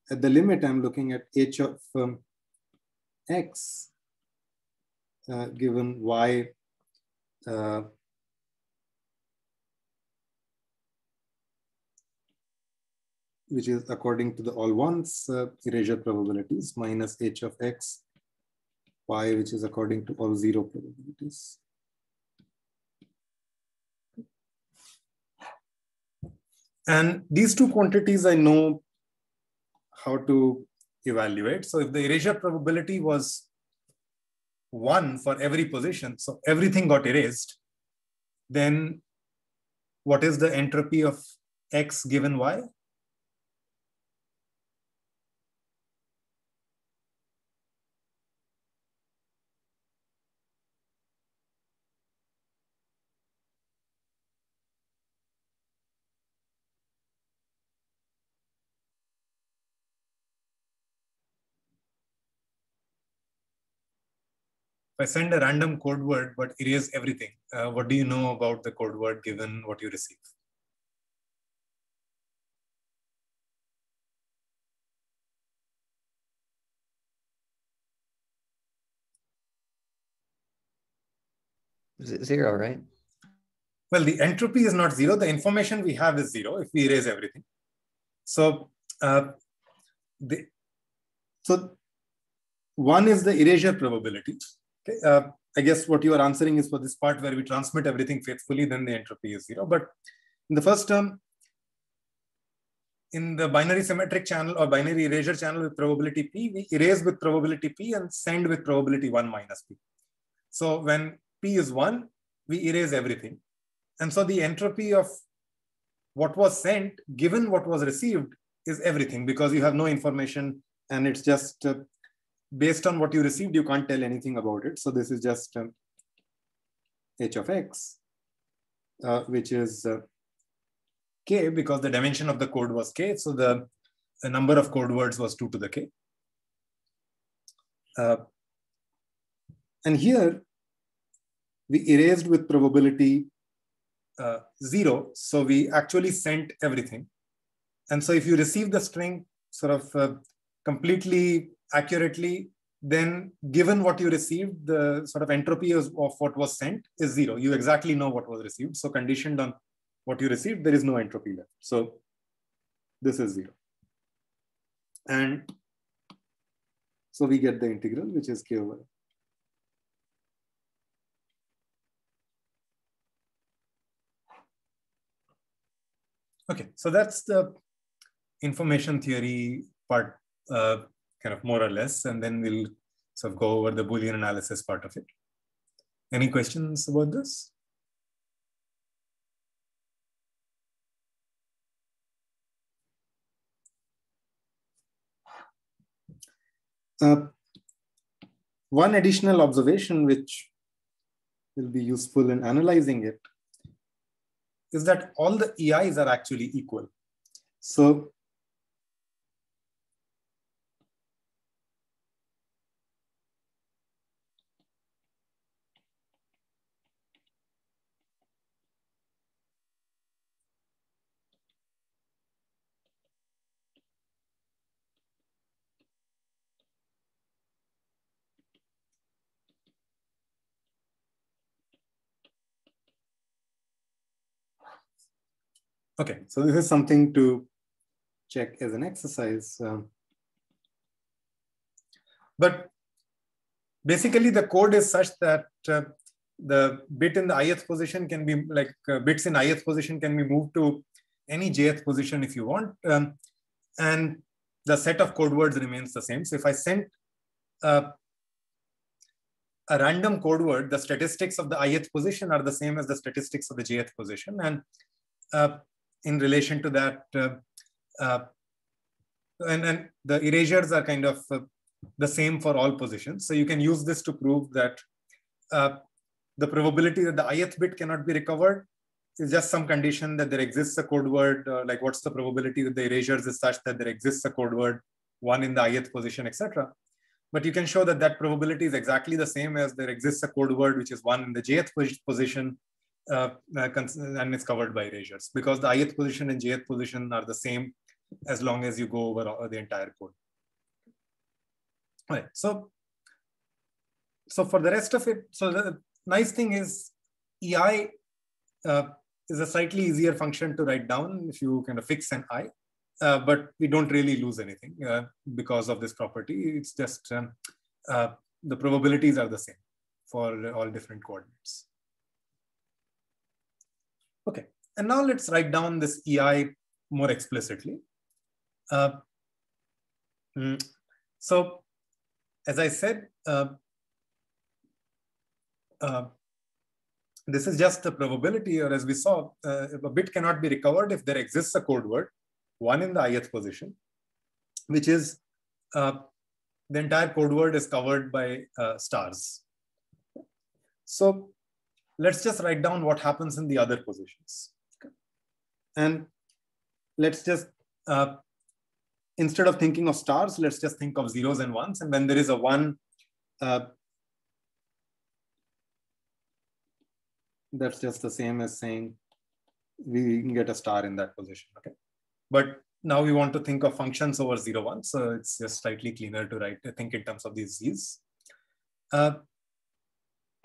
at the limit, I'm looking at h of um, x uh, given y uh, which is according to the all ones uh, erasure probabilities minus h of x y which is according to all zero probabilities. And these two quantities I know how to evaluate. So if the erasure probability was one for every position, so everything got erased, then what is the entropy of x given y? I send a random code word but erase everything, uh, what do you know about the code word given what you receive? Zero, right? Well, the entropy is not zero. The information we have is zero if we erase everything. So, uh, the, so one is the erasure probability. Uh, I guess what you are answering is for this part where we transmit everything faithfully, then the entropy is zero. But in the first term, in the binary symmetric channel or binary erasure channel with probability p, we erase with probability p and send with probability 1 minus p. So when p is 1, we erase everything. And so the entropy of what was sent, given what was received, is everything because you have no information and it's just uh, based on what you received, you can't tell anything about it. So this is just um, h of x, uh, which is uh, k because the dimension of the code was k. So the, the number of code words was 2 to the k. Uh, and here we erased with probability uh, zero. So we actually sent everything. And so if you receive the string sort of uh, completely accurately, then given what you received, the sort of entropy of, of what was sent is zero. You exactly know what was received. So conditioned on what you received, there is no entropy left. So this is zero. And so we get the integral, which is k over Okay, so that's the information theory part, uh, kind of more or less, and then we'll sort of go over the Boolean analysis part of it. Any questions about this? Uh, one additional observation which will be useful in analyzing it is that all the EIs are actually equal. So Okay, so this is something to check as an exercise. Um, but basically the code is such that uh, the bit in the ith position can be like uh, bits in ith position can be moved to any jth position if you want. Um, and the set of code words remains the same. So if I send uh, a random code word, the statistics of the ith position are the same as the statistics of the jth position. And uh, in relation to that, uh, uh, and, the erasures are kind of uh, the same for all positions. So you can use this to prove that the probability that the ith bit cannot be recovered is just some condition that there exists a code word, uh, like what's the probability that the erasures is such that there exists a code word, one in the ith position, etc. But you can show that that probability is exactly the same as there exists a code word, which is one in the jth position, uh, uh and it's covered by erasures because the ith position and jth position are the same as long as you go over the entire code. Okay, so so for the rest of it, so the nice thing is EI uh, is a slightly easier function to write down if you kind of fix an I, uh, but we don't really lose anything uh, because of this property. It's just um, uh, the probabilities are the same for all different coordinates. Okay, and now let's write down this EI more explicitly. Uh, mm, so, as I said, uh, uh, this is just the probability, or as we saw, uh, a bit cannot be recovered if there exists a code word, one in the ith position, which is uh, the entire code word is covered by uh, stars. So let's just write down what happens in the other positions. Okay. And let's just, uh, instead of thinking of stars, let's just think of zeros and ones. And when there is a one, uh, that's just the same as saying we can get a star in that position. Okay. But now we want to think of functions over zero one. So it's just slightly cleaner to write, I think in terms of these z's. Uh,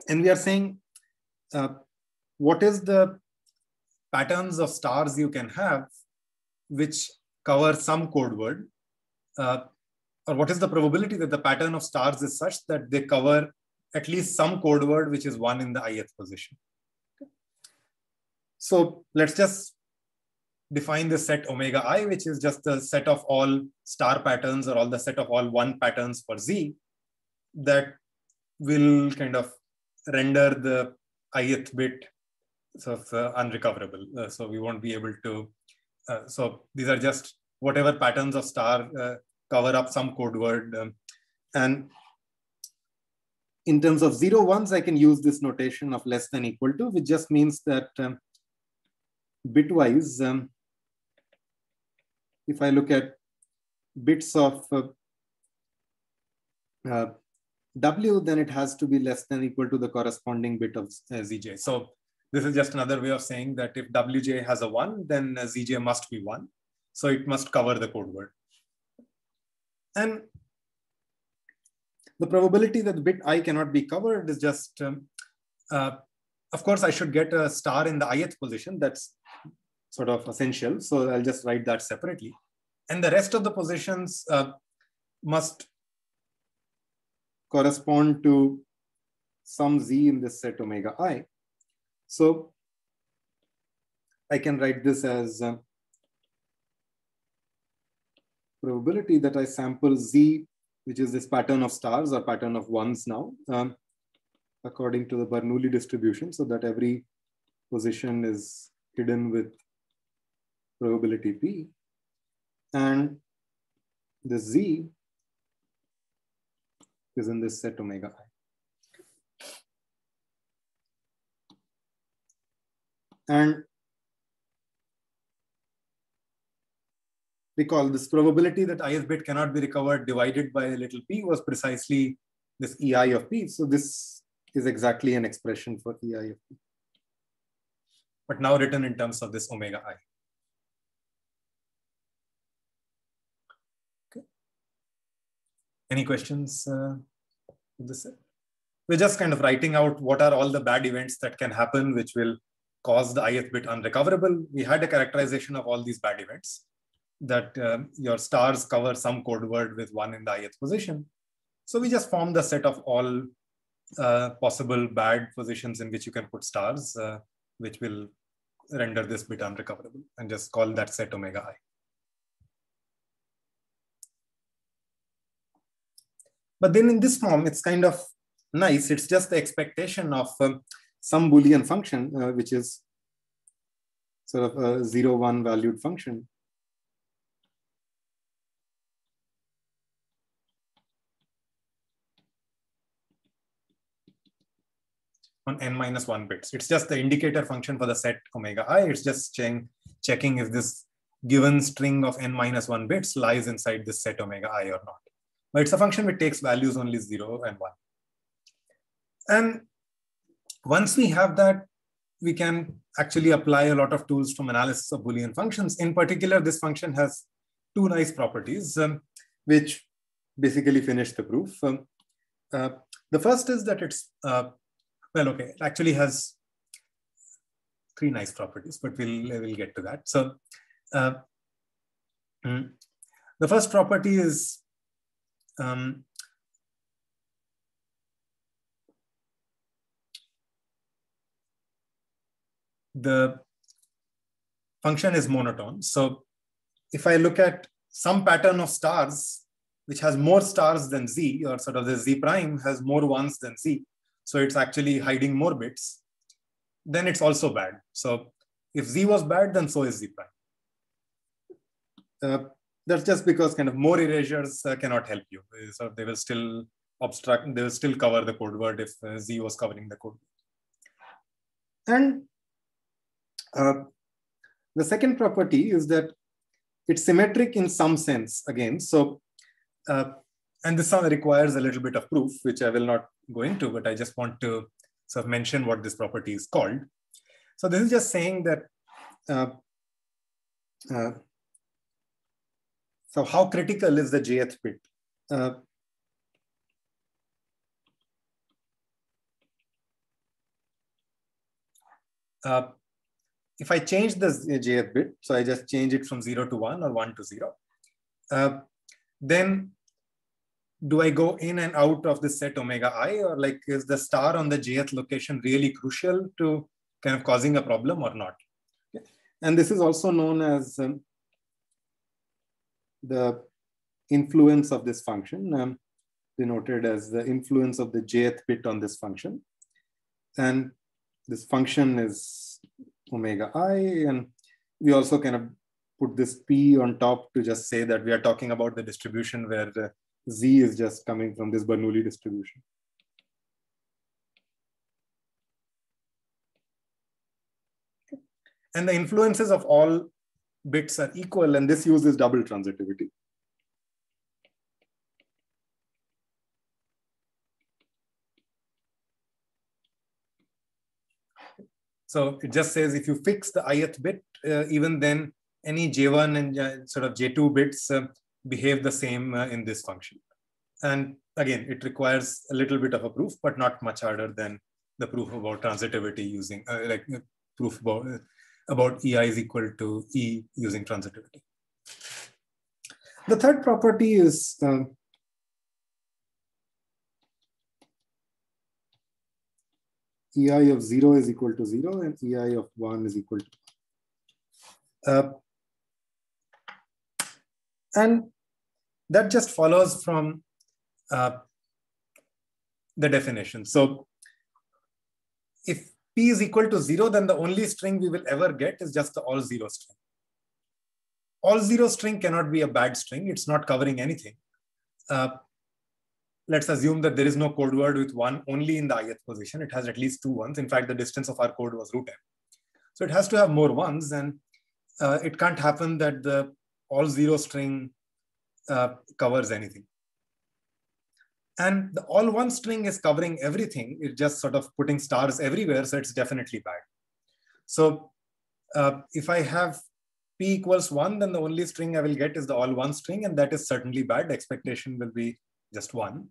and we are saying uh, what is the patterns of stars you can have which cover some code word? Uh, or what is the probability that the pattern of stars is such that they cover at least some code word which is one in the ith position? So let's just define the set omega i which is just the set of all star patterns or all the set of all one patterns for z that will kind of render the ith bit sort of uh, unrecoverable. Uh, so we won't be able to. Uh, so these are just whatever patterns of star uh, cover up some code word um, And in terms of zero ones, I can use this notation of less than equal to, which just means that um, bitwise, um, if I look at bits of uh, uh, W, then it has to be less than equal to the corresponding bit of uh, ZJ. So this is just another way of saying that if WJ has a one, then uh, ZJ must be one. So it must cover the code word. And the probability that bit i cannot be covered is just, um, uh, of course, I should get a star in the ith position. That's sort of essential. So I'll just write that separately. And the rest of the positions uh, must correspond to some z in this set omega i. So I can write this as uh, probability that I sample z, which is this pattern of stars or pattern of ones now, um, according to the Bernoulli distribution, so that every position is hidden with probability p. And the z is in this set omega i. And recall this probability that ith bit cannot be recovered divided by a little p was precisely this ei of p. So this is exactly an expression for ei of p. But now written in terms of this omega i. Any questions uh, this? We're just kind of writing out what are all the bad events that can happen, which will cause the ith bit unrecoverable. We had a characterization of all these bad events that um, your stars cover some code word with one in the ith position. So we just form the set of all uh, possible bad positions in which you can put stars, uh, which will render this bit unrecoverable and just call that set omega i. But then in this form, it's kind of nice. It's just the expectation of um, some Boolean function, uh, which is sort of a zero one valued function. on n minus one bits. It's just the indicator function for the set omega i. It's just checking, checking if this given string of n minus one bits lies inside this set omega i or not. But it's a function which takes values only zero and one. And once we have that, we can actually apply a lot of tools from analysis of Boolean functions. In particular, this function has two nice properties, um, which basically finish the proof. Um, uh, the first is that it's, uh, well, okay, it actually has three nice properties, but we'll, we'll get to that. So uh, mm, the first property is um, the function is monotone. So if I look at some pattern of stars, which has more stars than z, or sort of the z prime has more ones than z, so it's actually hiding more bits, then it's also bad. So if z was bad, then so is z prime. Uh, that's just because kind of more erasures uh, cannot help you. So they will still obstruct, they will still cover the code word if uh, z was covering the code. And uh, the second property is that it's symmetric in some sense again. So, uh, and this requires a little bit of proof, which I will not go into, but I just want to sort of mention what this property is called. So this is just saying that, uh, uh so how critical is the jth bit? Uh, uh, if I change the jth bit, so I just change it from zero to one or one to zero, uh, then do I go in and out of the set omega i or like is the star on the jth location really crucial to kind of causing a problem or not? And this is also known as um, the influence of this function, um, denoted as the influence of the jth bit on this function. And this function is omega i. And we also kind of put this p on top to just say that we are talking about the distribution where Z is just coming from this Bernoulli distribution. And the influences of all bits are equal, and this uses double transitivity. So it just says if you fix the ith bit, uh, even then any J1 and uh, sort of J2 bits uh, behave the same uh, in this function. And again, it requires a little bit of a proof, but not much harder than the proof about transitivity using uh, like uh, proof about, about EI is equal to E using transitivity. The third property is um, EI of 0 is equal to 0 and EI of 1 is equal to uh, and that just follows from uh, the definition. So P is equal to 0, then the only string we will ever get is just the all 0 string. All 0 string cannot be a bad string. It's not covering anything. Uh, let's assume that there is no code word with one only in the ith position. It has at least two ones. In fact, the distance of our code was root n. So it has to have more ones, and uh, it can't happen that the all zero string uh, covers anything. And the all one string is covering everything. It's just sort of putting stars everywhere, so it's definitely bad. So uh, if I have p equals one, then the only string I will get is the all one string, and that is certainly bad. The expectation will be just one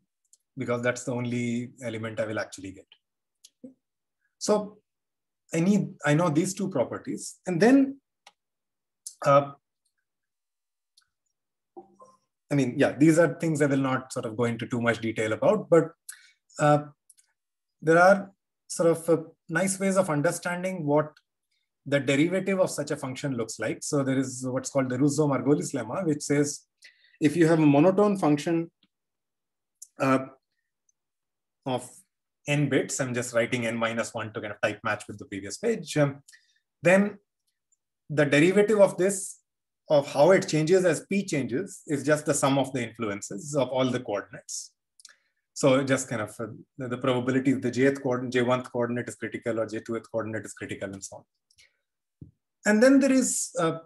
because that's the only element I will actually get. So I need, I know these two properties. And then, uh, I mean, yeah, these are things I will not sort of go into too much detail about, but uh, there are sort of uh, nice ways of understanding what the derivative of such a function looks like. So there is what's called the Russo-Margulis lemma, which says if you have a monotone function uh, of n bits, I'm just writing n minus one to kind of type match with the previous page, um, then the derivative of this, of how it changes as p changes, is just the sum of the influences of all the coordinates. So just kind of uh, the, probability the jth coordinate, j1th coordinate is critical or j2th coordinate is critical and so on. And then there is a,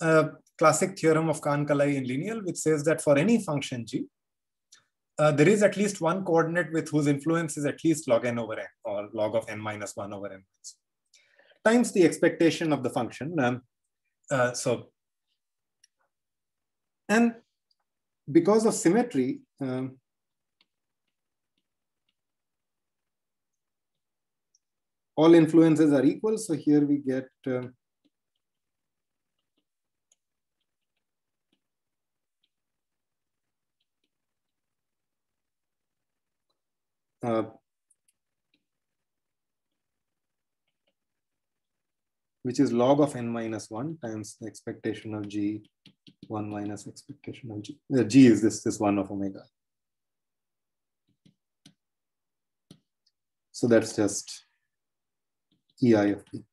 a classic theorem of Kahn-Kalai in Linial, which says that for any function g, uh, there is at least one coordinate with whose influence is at least log n over n or log of n minus 1 over n times the expectation of the function. Um, uh, so, and because of symmetry, um, all influences are equal. So here we get um, uh, which is log of n minus 1 times the expectation of g 1 minus expectation of g. Uh, g is this, this 1 of omega. So that's just EI of p.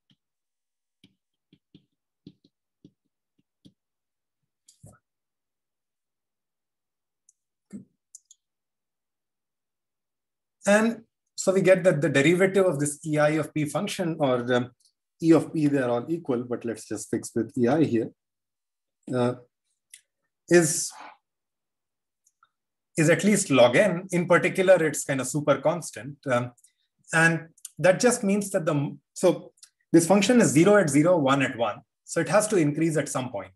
And so we get that the derivative of this EI of P function or E of P, they're all equal, but let's just fix with EI here, uh, is is at least log n. In particular, it's kind of super constant. Um, and that just means that the, so this function is zero at zero, one at one. So it has to increase at some point.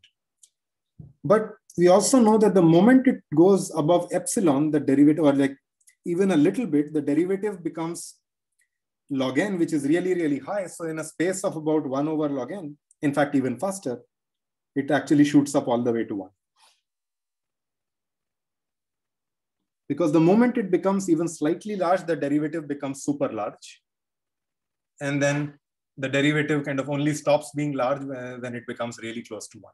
But we also know that the moment it goes above epsilon, the derivative or like even a little bit, the derivative becomes log n, which is really, really high. So in a space of about one over log n, in fact, even faster, it actually shoots up all the way to one. Because the moment it becomes even slightly large, the derivative becomes super large. And then the derivative kind of only stops being large when it becomes really close to one.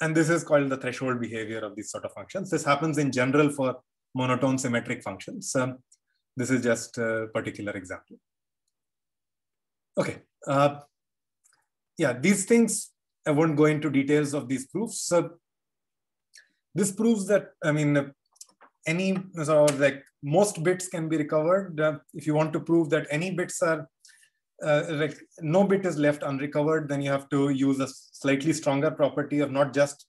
And this is called the threshold behavior of these sort of functions. This happens in general for monotone symmetric functions. Um, this is just a particular example. Okay. Uh, yeah, these things, I won't go into details of these proofs. So this proves that, I mean, any sort of like most bits can be recovered. Uh, if you want to prove that any bits are uh, like no bit is left unrecovered, then you have to use a slightly stronger property of not just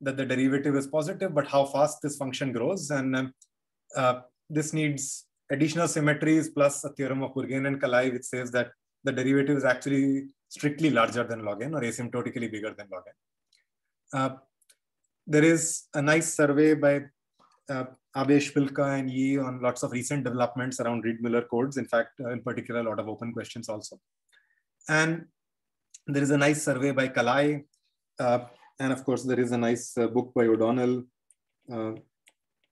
that the derivative is positive, but how fast this function grows. And um, uh, this needs additional symmetries plus a theorem of Bourgain and Kalai, which says that the derivative is actually strictly larger than log n or asymptotically bigger than log n. Uh, there is a nice survey by uh, Abbe Shpilka and Ye on lots of recent developments around Reed-Muller codes. In fact, uh, in particular, a lot of open questions also. And there is a nice survey by Kalai. Uh, and of course, there is a nice uh, book by O'Donnell uh,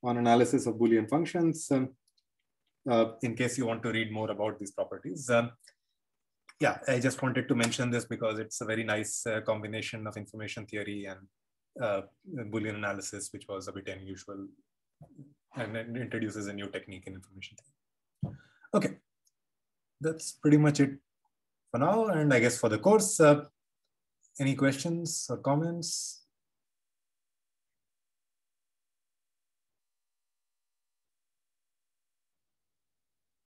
on analysis of Boolean functions. Um, uh, in case you want to read more about these properties. Um, yeah, I just wanted to mention this because it's a very nice uh, combination of information theory and uh, Boolean analysis, which was a bit unusual and introduces a new technique in information theory. Okay, that's pretty much it for now. And I guess for the course, uh, any questions or comments?